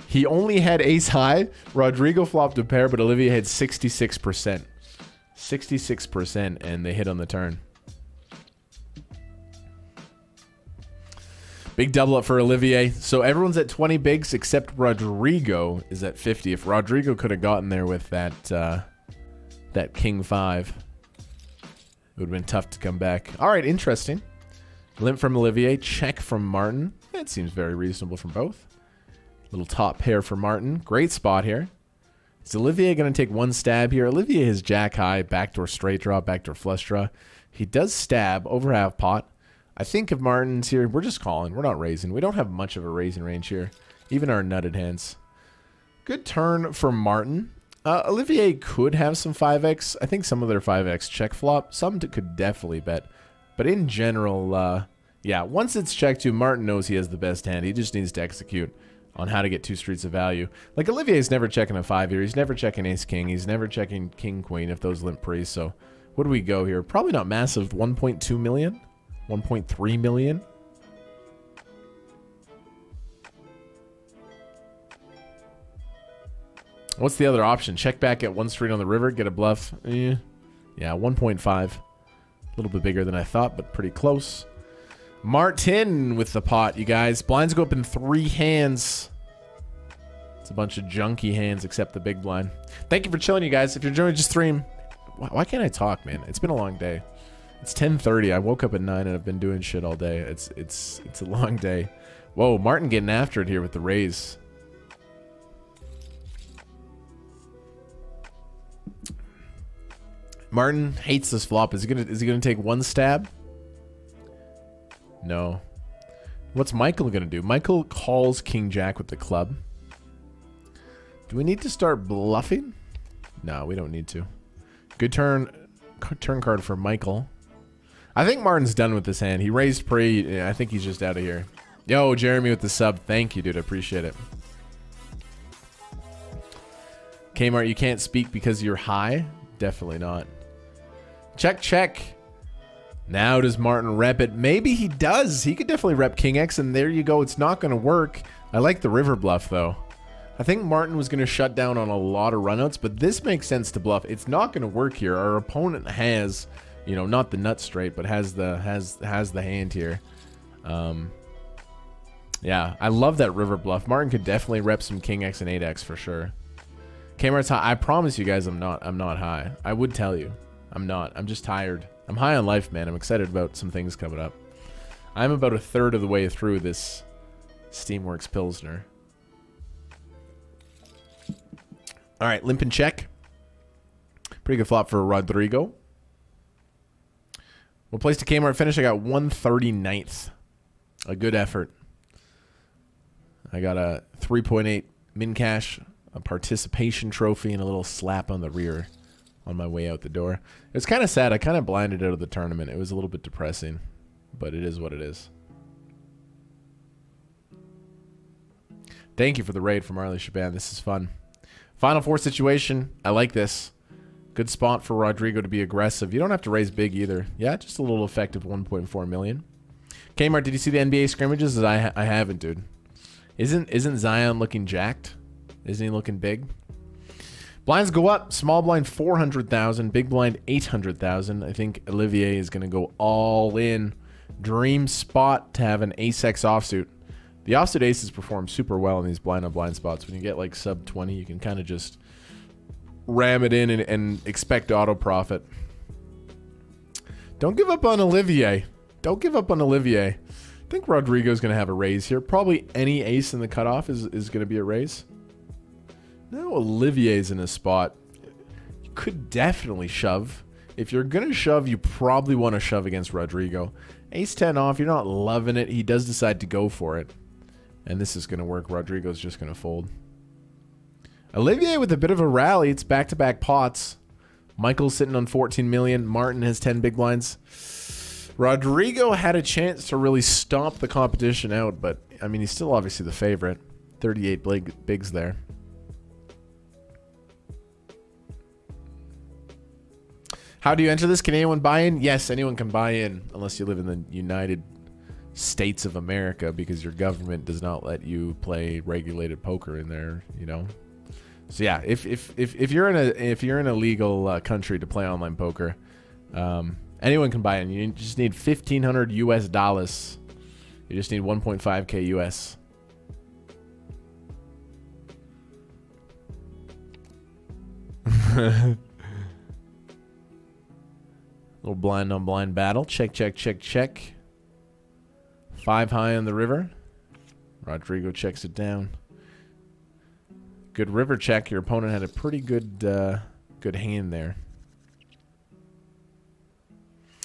He only had ace high. Rodrigo flopped a pair, but Olivier had 66%. 66%, and they hit on the turn. Big double up for Olivier. So everyone's at 20 bigs except Rodrigo is at 50. If Rodrigo could have gotten there with that uh, that king five, it would have been tough to come back. All right, interesting. Limp from Olivier, check from Martin. That seems very reasonable from both. Little top pair for Martin. Great spot here. Is Olivier going to take one stab here? Olivier has jack high, backdoor straight draw, backdoor flush draw. He does stab over half pot. I think if Martin's here, we're just calling. We're not raising. We don't have much of a raising range here. Even our nutted hands. Good turn for Martin. Uh, Olivier could have some 5x. I think some of their 5x check flop. Some could definitely bet. But in general, uh, yeah, once it's checked to, Martin knows he has the best hand. He just needs to execute on how to get two streets of value. Like, Olivier's never checking a 5 here. He's never checking ace-king. He's never checking king-queen if those limp pre. So, what do we go here? Probably not massive. 1.2 million? 1.3 million. What's the other option? Check back at one street on the river, get a bluff. Eh. Yeah, 1.5. A little bit bigger than I thought, but pretty close. Martin with the pot, you guys. Blinds go up in three hands. It's a bunch of junky hands except the big blind. Thank you for chilling, you guys. If you're enjoying the stream, why can't I talk, man? It's been a long day. It's 10:30. I woke up at nine and I've been doing shit all day. It's it's it's a long day. Whoa, Martin getting after it here with the raise. Martin hates this flop. Is he gonna is he gonna take one stab? No. What's Michael gonna do? Michael calls King Jack with the club. Do we need to start bluffing? No, we don't need to. Good turn turn card for Michael. I think Martin's done with this hand. He raised pre. I think he's just out of here. Yo, Jeremy with the sub. Thank you, dude. I appreciate it. Kmart, you can't speak because you're high? Definitely not. Check, check. Now does Martin rep it? Maybe he does. He could definitely rep King X, and there you go. It's not going to work. I like the river bluff, though. I think Martin was going to shut down on a lot of runouts, but this makes sense to bluff. It's not going to work here. Our opponent has, you know, not the nut straight, but has the has has the hand here. Um, yeah, I love that river bluff. Martin could definitely rep some King X and 8X for sure. Kmart's high. I promise you guys, I'm not. I'm not high. I would tell you. I'm not. I'm just tired. I'm high on life, man. I'm excited about some things coming up. I'm about a third of the way through this Steamworks Pilsner. All right, limp and check. Pretty good flop for Rodrigo. What place to Kmart finish? I got 139th. A good effort. I got a 3.8 min cash, a participation trophy, and a little slap on the rear on my way out the door. It's kind of sad. I kind of blinded out of the tournament. It was a little bit depressing, but it is what it is. Thank you for the raid from Arlie Shaban. This is fun. Final four situation. I like this. Good spot for Rodrigo to be aggressive. You don't have to raise big either. Yeah, just a little effective 1.4 million. Kmart, did you see the NBA scrimmages? I I haven't, dude. Isn't isn't Zion looking jacked? Isn't he looking big? Blinds go up. Small blind 400,000. Big blind 800,000. I think Olivier is going to go all in. Dream spot to have an ace-x offsuit. The offsuit aces perform super well in these blind on blind spots. When you get like sub 20, you can kind of just ram it in and, and expect auto profit. Don't give up on Olivier. Don't give up on Olivier. I think Rodrigo's going to have a raise here. Probably any ace in the cutoff is, is going to be a raise. Now Olivier's in a spot. You could definitely shove. If you're going to shove, you probably want to shove against Rodrigo. Ace 10 off, you're not loving it. He does decide to go for it. And this is going to work. Rodrigo's just going to fold. Olivier with a bit of a rally. It's back-to-back -back pots. Michael's sitting on 14 million. Martin has 10 big blinds. Rodrigo had a chance to really stomp the competition out, but, I mean, he's still obviously the favorite. 38 big, bigs there. How do you enter this? Can anyone buy in? Yes, anyone can buy in, unless you live in the United States of America, because your government does not let you play regulated poker in there. You know. So yeah, if if if, if you're in a if you're in a legal uh, country to play online poker, um, anyone can buy it. You just need 1,500 U.S. dollars. You just need 1.5k US. Little blind on blind battle. Check, check, check, check. Five high on the river. Rodrigo checks it down. Good river check. Your opponent had a pretty good, uh, good hand there.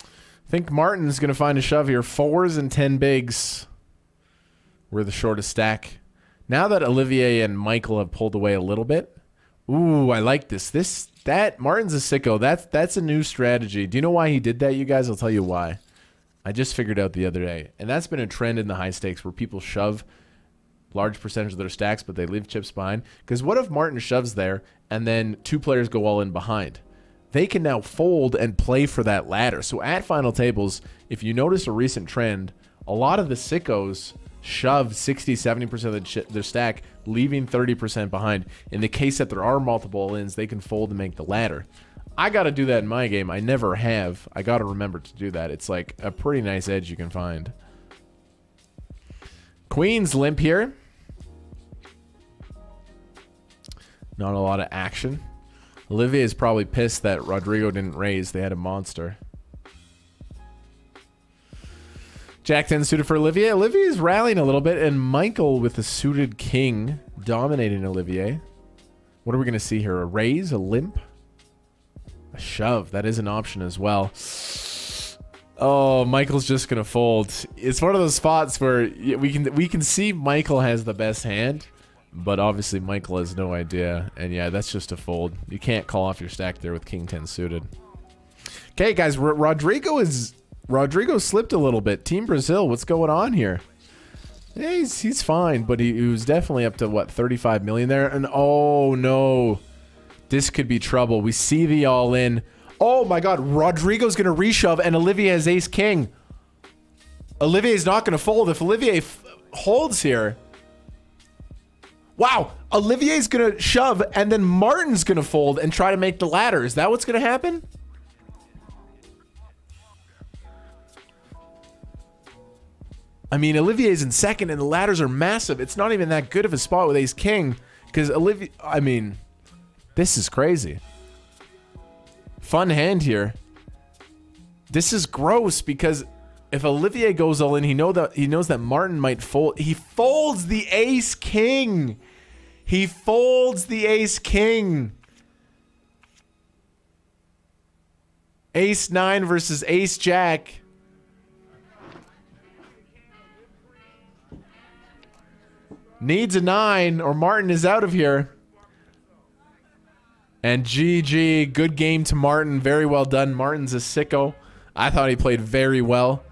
I think Martin's going to find a shove here. Fours and ten bigs. We're the shortest stack. Now that Olivier and Michael have pulled away a little bit. Ooh, I like this. This that Martin's a sicko. That's that's a new strategy. Do you know why he did that, you guys? I'll tell you why. I just figured out the other day, and that's been a trend in the high stakes where people shove large percentage of their stacks, but they leave chips behind. Because what if Martin shoves there and then two players go all in behind? They can now fold and play for that ladder. So at final tables, if you notice a recent trend, a lot of the sickos shove 60, 70% of the their stack, leaving 30% behind. In the case that there are multiple ins, they can fold and make the ladder. I got to do that in my game. I never have. I got to remember to do that. It's like a pretty nice edge you can find. Queen's limp here. Not a lot of action. Olivia is probably pissed that Rodrigo didn't raise. They had a monster. Jack 10 suited for Olivia. Olivier is rallying a little bit, and Michael with the suited king dominating Olivier. What are we going to see here? A raise? A limp? A shove. That is an option as well. Oh, Michael's just going to fold. It's one of those spots where we can we can see Michael has the best hand, but obviously Michael has no idea. And yeah, that's just a fold. You can't call off your stack there with King 10 suited. Okay, guys, R Rodrigo is Rodrigo slipped a little bit. Team Brazil, what's going on here? Yeah, he's, he's fine, but he, he was definitely up to, what, 35 million there? And oh, no. This could be trouble. We see the all-in. Oh, my God. Rodrigo's to reshove, and Olivier has ace-king. Olivier's not to fold. If Olivier holds here... Wow. Olivier's to shove, and then Martin's to fold and try to make the ladder. Is that what's to happen? I mean, Olivier's in second, and the ladders are massive. It's not even that good of a spot with Ace King, because Olivier. I mean, this is crazy. Fun hand here. This is gross because if Olivier goes all in, he know that he knows that Martin might fold. He folds the Ace King. He folds the Ace King. Ace 9 versus Ace Jack. Needs a nine or Martin is out of here. And GG, good game to Martin. Very well done. Martin's a sicko. I thought he played very well.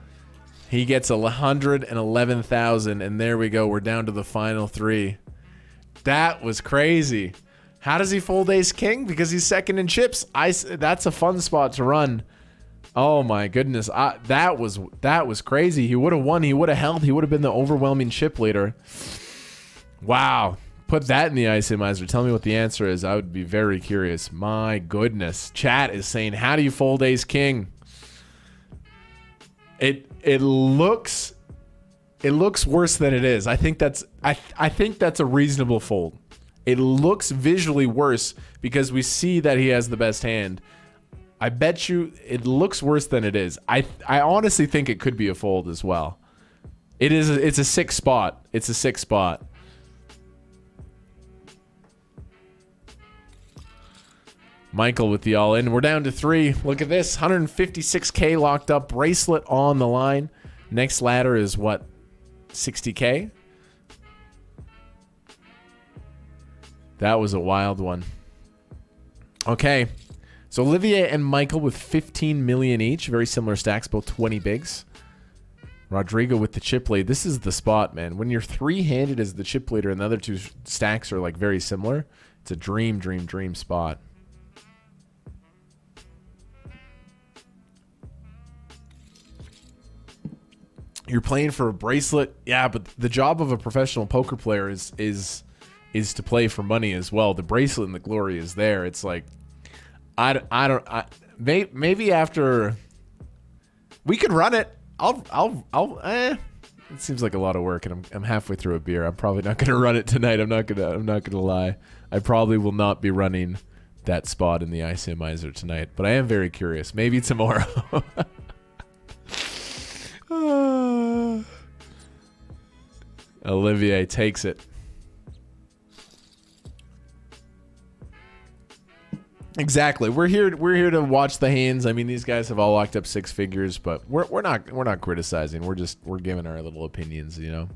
He gets 111,000 and there we go. We're down to the final three. That was crazy. How does he fold ace king? Because he's second in chips. I that's a fun spot to run. Oh my goodness. I, that was that was crazy. He would have won. He would have held. He would have been the overwhelming chip leader. Wow. Put that in the ice, ICMIZER. Tell me what the answer is. I would be very curious. My goodness. Chat is saying, how do you fold ace king? It it looks it looks worse than it is. I think that's I I think that's a reasonable fold. It looks visually worse because we see that he has the best hand. I bet you it looks worse than it is. I I honestly think it could be a fold as well. It is a, it's a six spot. It's a six spot. Michael with the all in. We're down to three. Look at this 156K locked up, bracelet on the line. Next ladder is what? 60K? That was a wild one. Okay. So Olivier and Michael with 15 million each. Very similar stacks, both 20 bigs. Rodrigo with the chip lead. This is the spot, man. When you're three-handed as the chip leader and the other two stacks are like very similar, it's a dream, dream, dream spot. You're playing for a bracelet. Yeah, but the job of a professional poker player is is is to play for money as well. The bracelet and the glory is there. It's like I, I don't I may, maybe after we could run it. I'll I'll I'll eh it seems like a lot of work and I'm I'm halfway through a beer. I'm probably not going to run it tonight. I'm not going to I'm not to lie. I probably will not be running that spot in the ICMIZER tonight, but I am very curious. Maybe tomorrow. Olivier takes it. Exactly. We're here. We're here to watch the hands. I mean, these guys have all locked up six figures, but we're we're not we're not criticizing. We're just we're giving our little opinions, you know.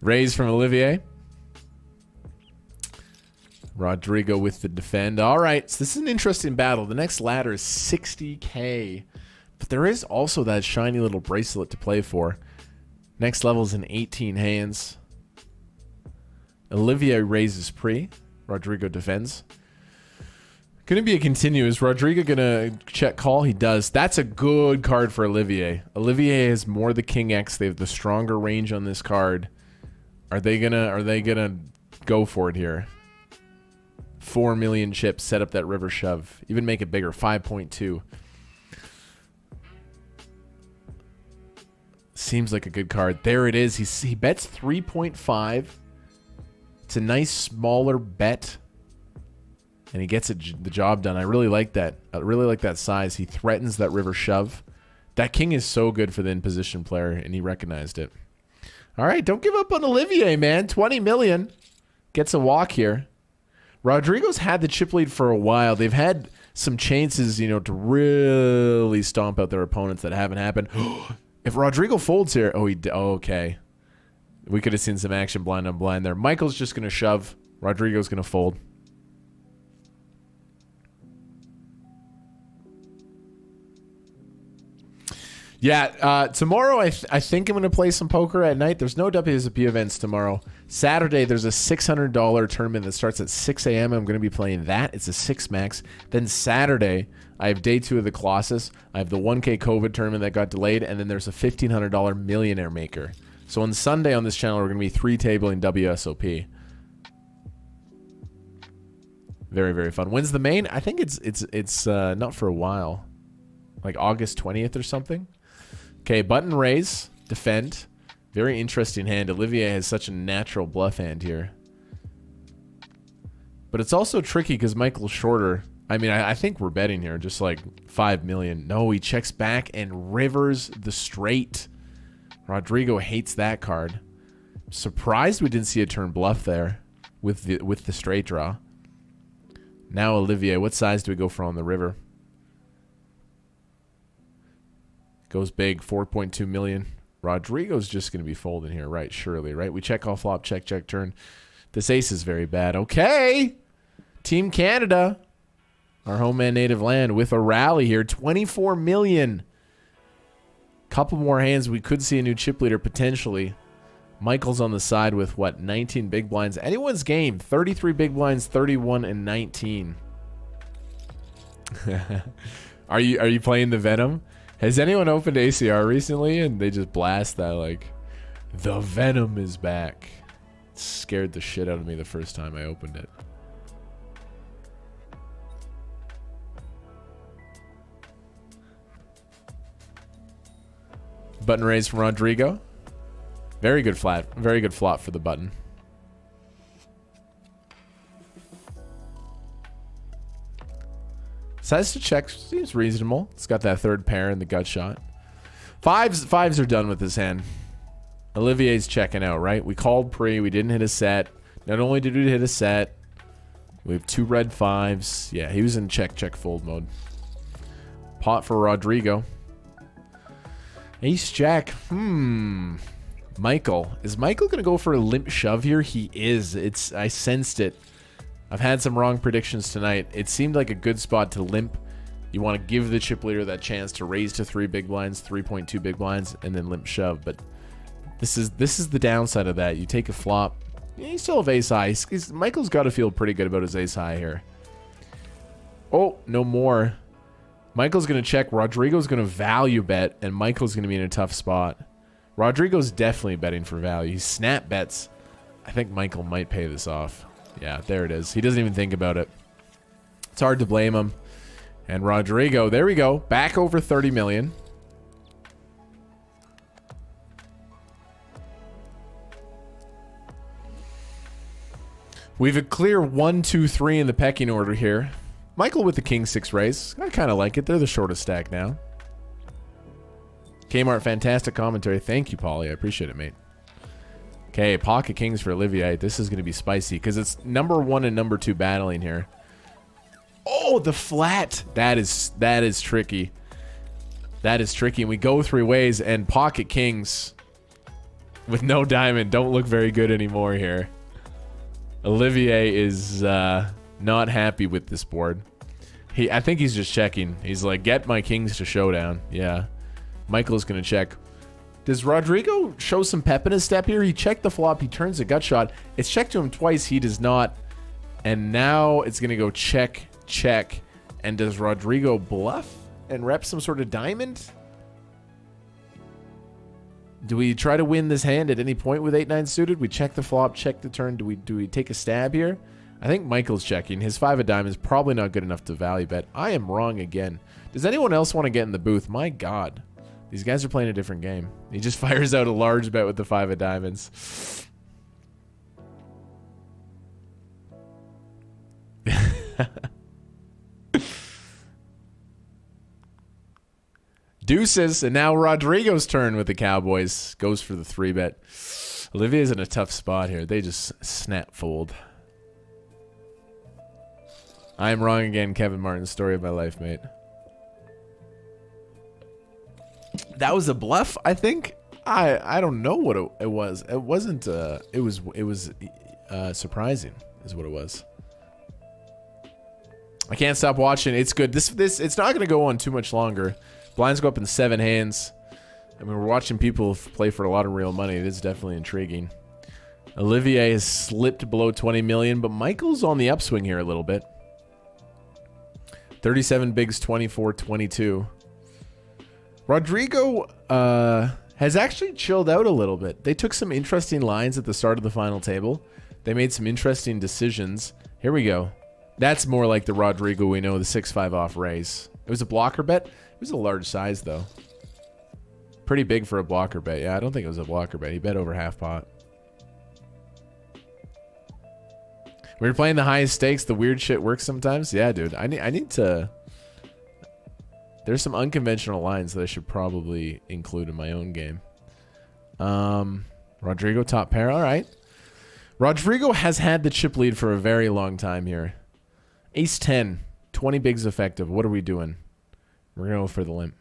Raise from Olivier. Rodrigo with the defend. All right, so this is an interesting battle. The next ladder is 60k. But there is also that shiny little bracelet to play for. Next level is in 18 hands. Olivier raises pre. Rodrigo defends. Gonna be a continuous. Rodrigo gonna check call. He does. That's a good card for Olivier. Olivier has more the King X. They have the stronger range on this card. Are they gonna? Are they gonna go for it here? 4 million chips, set up that river shove. Even make it bigger, 5.2. Seems like a good card. There it is. He's, he bets 3.5. It's a nice smaller bet. And he gets the job done. I really like that. I really like that size. He threatens that river shove. That king is so good for the in position player, and he recognized it. All right, don't give up on Olivier, man. 20 million. Gets a walk here. Rodrigo's had the chip lead for a while. They've had some chances, you know, to really stomp out their opponents that haven't happened. If Rodrigo folds here, oh, he oh, okay. We could have seen some action blind on blind there. Michael's just going to shove. Rodrigo's going to fold. Yeah, uh, tomorrow I, th I think I'm going to play some poker at night. There's no WSOP events tomorrow. Saturday, there's a $600 tournament that starts at 6 a.m. I'm going to be playing that. It's a 6 max. Then Saturday, I have day two of the Colossus. I have the 1K COVID tournament that got delayed. And then there's a $1,500 millionaire maker. So on Sunday on this channel, we're going to be three tabling WSOP. Very, very fun. When's the main? I think it's it's it's uh, not for a while. Like August 20th or something. Okay, button raise, defend. Very interesting hand. Olivier has such a natural bluff hand here. But it's also tricky because Michael's shorter. I mean, I, I, think we're betting here, just like 5 million. No, he checks back and rivers the straight. Rodrigo hates that card. Surprised we didn't see a turn bluff there with the with the straight draw. Now Olivier, what size do we go for on the river? Goes big, 4.2 million. Rodrigo's just going to be folding here, right? Surely, right? We check off flop, check, check, turn. This ace is very bad. Okay. Team Canada, our home and native land, with a rally here. 24 million. Couple more hands. We could see a new chip leader potentially. Michael's on the side with what? 19 big blinds. Anyone's game. 33 big blinds, 31 and 19. are you are you playing the Venom? Has anyone opened ACR recently and they just blast that like the venom is back? It scared the shit out of me the first time I opened it. Button raise from Rodrigo. Very good flat. Very good flop for the button. Size to check seems reasonable. It's got that third pair in the gut shot. Fives fives are done with this hand. Olivier's checking out, right? We called pre. We didn't hit a set. Not only did we hit a set, we have two red fives. Yeah, he was in check, check, fold mode. Pot for Rodrigo. Ace Jack. Hmm. Michael. Is Michael going to go for a limp shove here? He is. It's. I sensed it. I've had some wrong predictions tonight. It seemed like a good spot to limp. You want to give the chip leader that chance to raise to three big blinds, 3.2 big blinds, and then limp shove. But this is this is the downside of that. You take a flop. You still have ace high. He's, he's, Michael's got to feel pretty good about his ace high here. Oh, no more. Michael's going to check. Rodrigo's going to value bet, and Michael's going to be in a tough spot. Rodrigo's definitely betting for value. He snap bets. I think Michael might pay this off. Yeah, there it is. He doesn't even think about it. It's hard to blame him. And Rodrigo, there we go. Back over 30 million. We have a clear one, two, three in the pecking order here. Michael with the king six raise. I kind of like it. They're the shortest stack now. Kmart, fantastic commentary. Thank you, Polly. I appreciate it, mate. Okay, Pocket Kings for Olivier. This is going to be spicy because it's number one and number two battling here. Oh, the flat. That is that is tricky. That is tricky. And we go three ways, and Pocket Kings with no diamond don't look very good anymore here. Olivier is uh, not happy with this board. He, I think he's just checking. He's like, get my kings to showdown. Yeah. Michael's going to check. Does Rodrigo show some pep in his step here? He checked the flop. He turns a gut shot. It's checked to him twice. He does not. And now it's going to go check, check. And does Rodrigo bluff and rep some sort of diamond? Do we try to win this hand at any point with 8-9 suited? We check the flop, check the turn. Do we do we take a stab here? I think Michael's checking. His five of diamonds probably not good enough to value bet. I am wrong again. Does anyone else want to get in the booth? My God. These guys are playing a different game. He just fires out a large bet with the five of diamonds. Deuces, and now Rodrigo's turn with the Cowboys. Goes for the three bet. Olivia's in a tough spot here. They just snap fold. I am wrong again, Kevin Martin. Story of my life, mate. That was a bluff, I think. I I don't know what it, it was. It wasn't. Uh, it was. It was uh, surprising, is what it was. I can't stop watching. It's good. This this it's not going to go on too much longer. Blinds go up in seven hands. I mean, we're watching people play for a lot of real money. It is definitely intriguing. Olivier has slipped below 20 million, but Michael's on the upswing here a little bit. 37 bigs, 24, 22. Rodrigo uh, has actually chilled out a little bit. They took some interesting lines at the start of the final table. They made some interesting decisions. Here we go. That's more like the Rodrigo we know, the 6-5 off raise. It was a blocker bet. It was a large size, though. Pretty big for a blocker bet. Yeah, I don't think it was a blocker bet. He bet over half pot. When you're playing the highest stakes, the weird shit works sometimes. Yeah, dude. I need I need to There's some unconventional lines that I should probably include in my own game. Um Rodrigo top pair. All right. Rodrigo has had the chip lead for a very long time here. Ace 10. 20 bigs effective. What are we doing? We're going to go for the limp.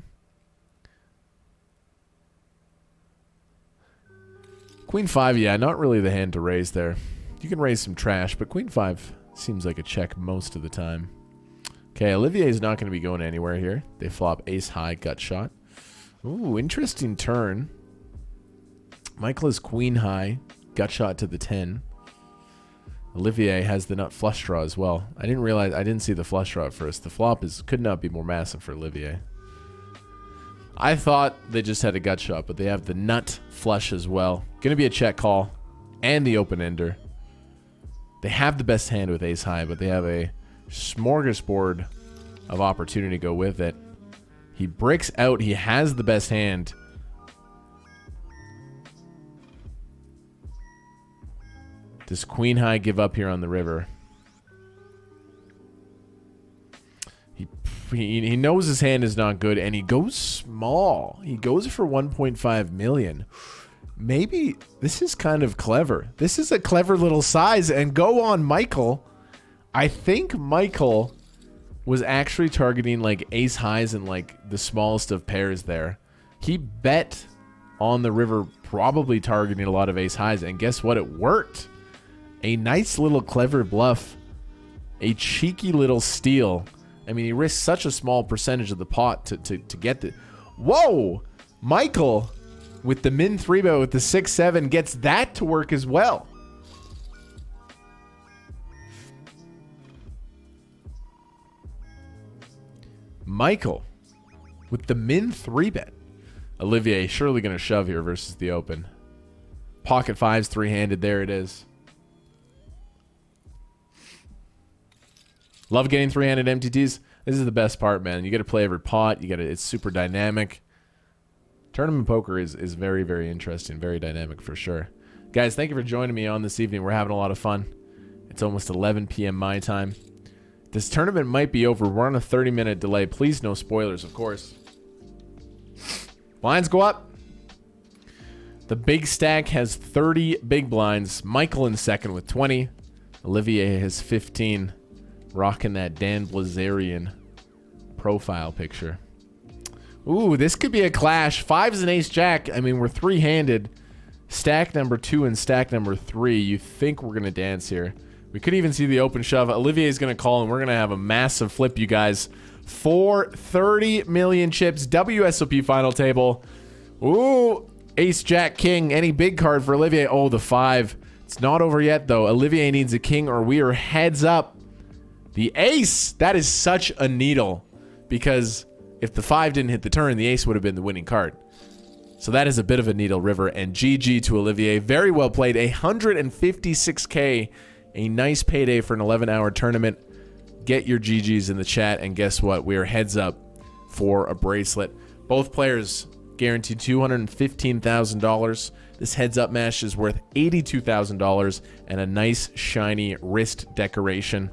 Queen 5, yeah, not really the hand to raise there. You can raise some trash, but Queen 5 seems like a check most of the time. Okay, Olivier is not going to be going anywhere here. They flop ace high, gut shot. Ooh, interesting turn. Michael is queen high, gut shot to the 10. Olivier has the nut flush draw as well. I didn't realize, I didn't see the flush draw at first. The flop is could not be more massive for Olivier. I thought they just had a gut shot, but they have the nut flush as well. Going to be a check call and the open ender. They have the best hand with ace high, but they have a smorgasbord of opportunity to go with it. He breaks out. He has the best hand. Does Queen High give up here on the river? He, he, he knows his hand is not good, and he goes small. He goes for 1.5 million. Maybe this is kind of clever. This is a clever little size, and go on Michael. I think Michael was actually targeting like ace highs and like the smallest of pairs there. He bet on the river, probably targeting a lot of ace highs, and guess what? It worked. A nice little clever bluff. A cheeky little steal. I mean, he risked such a small percentage of the pot to, to, to get the... Whoa! Michael, with the min 3 bet with the 6-7, gets that to work as well. Michael, with the min 3 bet. Olivier surely going to shove here versus the open. Pocket fives, three-handed. There it is. Love getting three-handed MTTs. This is the best part, man. You get to play every pot. You get it. It's super dynamic. Tournament poker is is very very interesting, very dynamic for sure. Guys, thank you for joining me on this evening. We're having a lot of fun. It's almost 11 p.m. my time. This tournament might be over. We're on a 30 minute delay. Please, no spoilers, of course. Blinds go up. The big stack has 30 big blinds. Michael in second with 20. Olivier has 15 rocking that Dan Bilzerian profile picture. Ooh, this could be a clash. Fives and ace jack. I mean, we're three-handed. Stack number two and stack number three. You think we're going to dance here. We could even see the open shove. Olivier is going to call, and we're going to have a massive flip, you guys. For 30 million chips. WSOP final table. Ooh, ace, jack, king. Any big card for Olivier? Oh, the five. It's not over yet, though. Olivier needs a king, or we are heads up. The ace, that is such a needle because if the five didn't hit the turn, the ace would have been the winning card. So that is a bit of a needle river and GG to Olivier. Very well played. 156K A nice payday for an 11 hour tournament. Get your GGs in the chat, and guess what? We are heads up for a bracelet. Both players guaranteed $215,000. This heads up match is worth $82,000 and a nice shiny wrist decoration.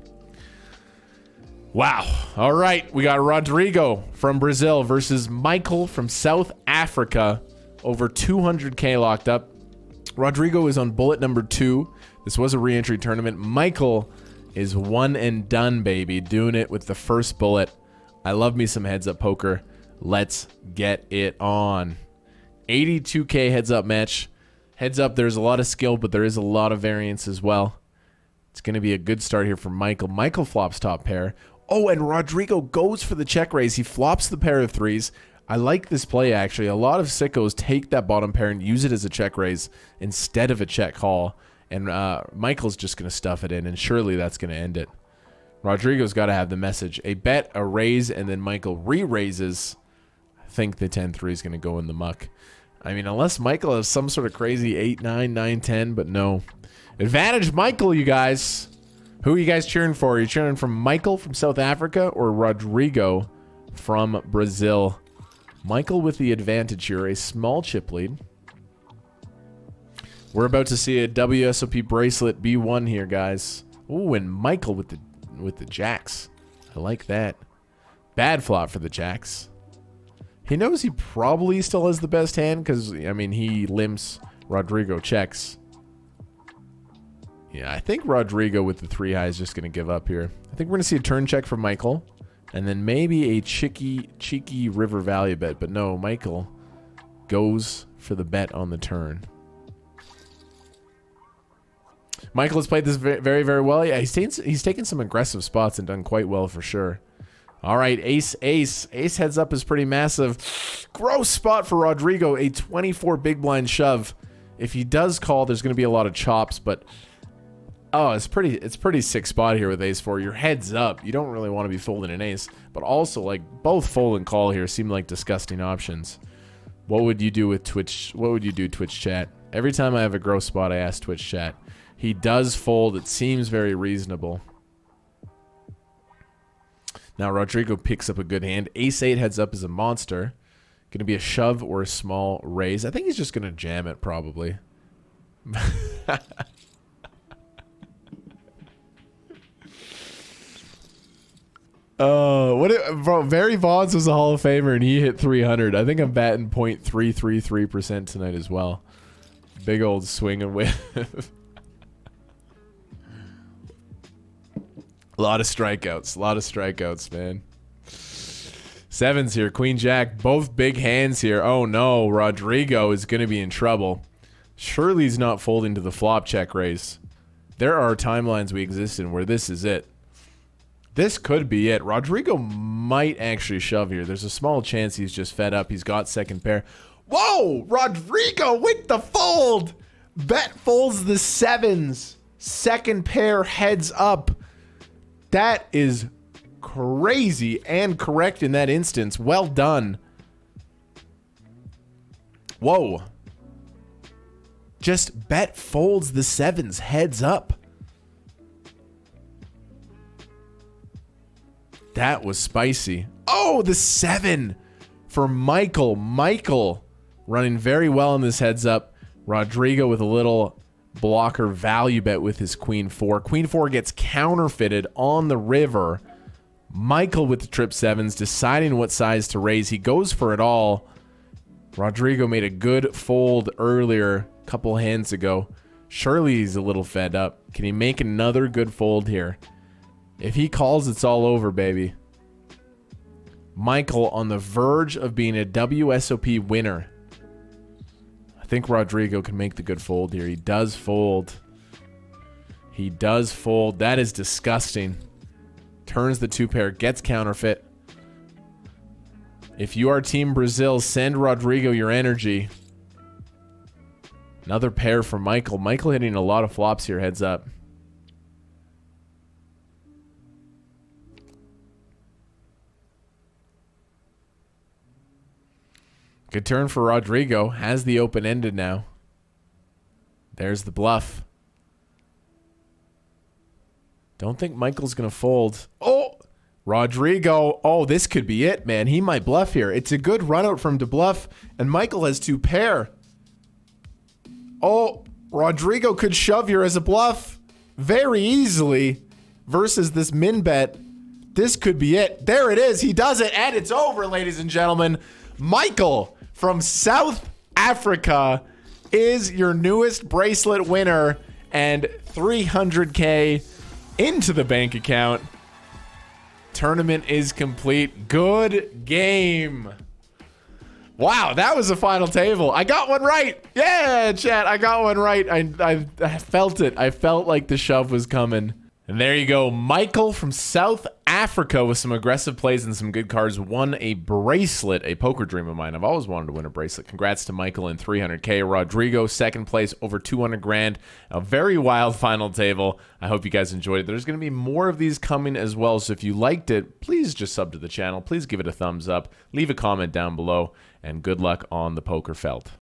Wow. All right. We got Rodrigo from Brazil versus Michael from South Africa. Over 200K locked up. Rodrigo is on bullet number two. This was a re-entry tournament. Michael is one and done, baby. Doing it with the first bullet. I love me some heads up poker. Let's get it on. 82K heads up match. Heads up, there's a lot of skill, but there is a lot of variance as well. It's going to be a good start here for Michael. Michael flops top pair. Oh, and Rodrigo goes for the check raise. He flops the pair of threes. I like this play, actually. A lot of sickos take that bottom pair and use it as a check raise instead of a check call. And uh, Michael's just going to stuff it in, and surely that's going to end it. Rodrigo's got to have the message. A bet, a raise, and then Michael re-raises. I think the 10-3 is going to go in the muck. I mean, unless Michael has some sort of crazy 8, 9, 9, 10, but no. Advantage Michael, you guys. Who are you guys cheering for? Are you cheering for Michael from South Africa or Rodrigo from Brazil? Michael with the advantage here, a small chip lead. We're about to see a WSOP bracelet B1 here, guys. Ooh, and Michael with the with the jacks. I like that. Bad flop for the jacks. He knows he probably still has the best hand because, I mean, he limps Rodrigo checks. Yeah, I think Rodrigo with the three high is just going to give up here. I think we're going to see a turn check from Michael. And then maybe a cheeky, cheeky river value bet. But no, Michael goes for the bet on the turn. Michael has played this very, very well. Yeah, he's taken, he's taken some aggressive spots and done quite well for sure. All right, ace, ace. Ace heads up is pretty massive. Gross spot for Rodrigo. A 24 big blind shove. If he does call, there's going to be a lot of chops, but Oh, it's pretty it's pretty sick spot here with ace four. Your head's up. You don't really want to be folding an ace, but also like both fold and call here seem like disgusting options. What would you do with Twitch? What would you do Twitch chat? Every time I have a gross spot, I ask Twitch chat. He does fold. It seems very reasonable. Now Rodrigo picks up a good hand. Ace eight heads up is a monster. Going to be a shove or a small raise. I think he's just going to jam it probably. Uh, what it, bro? Barry Bonds was a Hall of Famer and he hit 300. I think I'm batting .333 percent tonight as well. Big old swing and whiff. a lot of strikeouts. A lot of strikeouts, man. Sevens here. Queen Jack. Both big hands here. Oh no. Rodrigo is going to be in trouble. Surely he's not folding to the flop check raise. There are timelines we exist in where this is it. This could be it. Rodrigo might actually shove here. There's a small chance he's just fed up. He's got second pair. Whoa! Rodrigo with the fold! Bet folds the sevens. Second pair heads up. That is crazy and correct in that instance. Well done. Whoa. Just bet folds the sevens heads up. That was spicy. Oh, the seven for Michael. Michael running very well in this heads up. Rodrigo with a little blocker value bet with his queen four. Queen four gets counterfeited on the river. Michael with the trip sevens, deciding what size to raise. He goes for it all. Rodrigo made a good fold earlier, a couple hands ago. Surely he's a little fed up. Can he make another good fold here? If he calls, it's all over, baby. Michael on the verge of being a WSOP winner. I think Rodrigo can make the good fold here. He does fold. He does fold. That is disgusting. Turns the two pair, gets counterfeit. If you are Team Brazil, send Rodrigo your energy. Another pair for Michael. Michael hitting a lot of flops here, heads up. Good turn for Rodrigo. Has the open ended now. There's the bluff. Don't think Michael's going to fold. Oh, Rodrigo. Oh, this could be it, man. He might bluff here. It's a good run out from to bluff, and Michael has two pair. Oh, Rodrigo could shove here as a bluff very easily versus this min bet. This could be it. There it is. He does it, and it's over, ladies and gentlemen. Michael from South Africa is your newest bracelet winner and 300K into the bank account. Tournament is complete. Good game. Wow, that was a final table. I got one right. Yeah, chat, I got one right. I, I, I felt it. I felt like the shove was coming. And there you go. Michael from South Africa with some aggressive plays and some good cards won a bracelet, a poker dream of mine. I've always wanted to win a bracelet. Congrats to Michael in 300K. Rodrigo, second place, over 200 grand. A very wild final table. I hope you guys enjoyed it. There's going to be more of these coming as well. So if you liked it, please just sub to the channel. Please give it a thumbs up. Leave a comment down below. And good luck on the poker felt.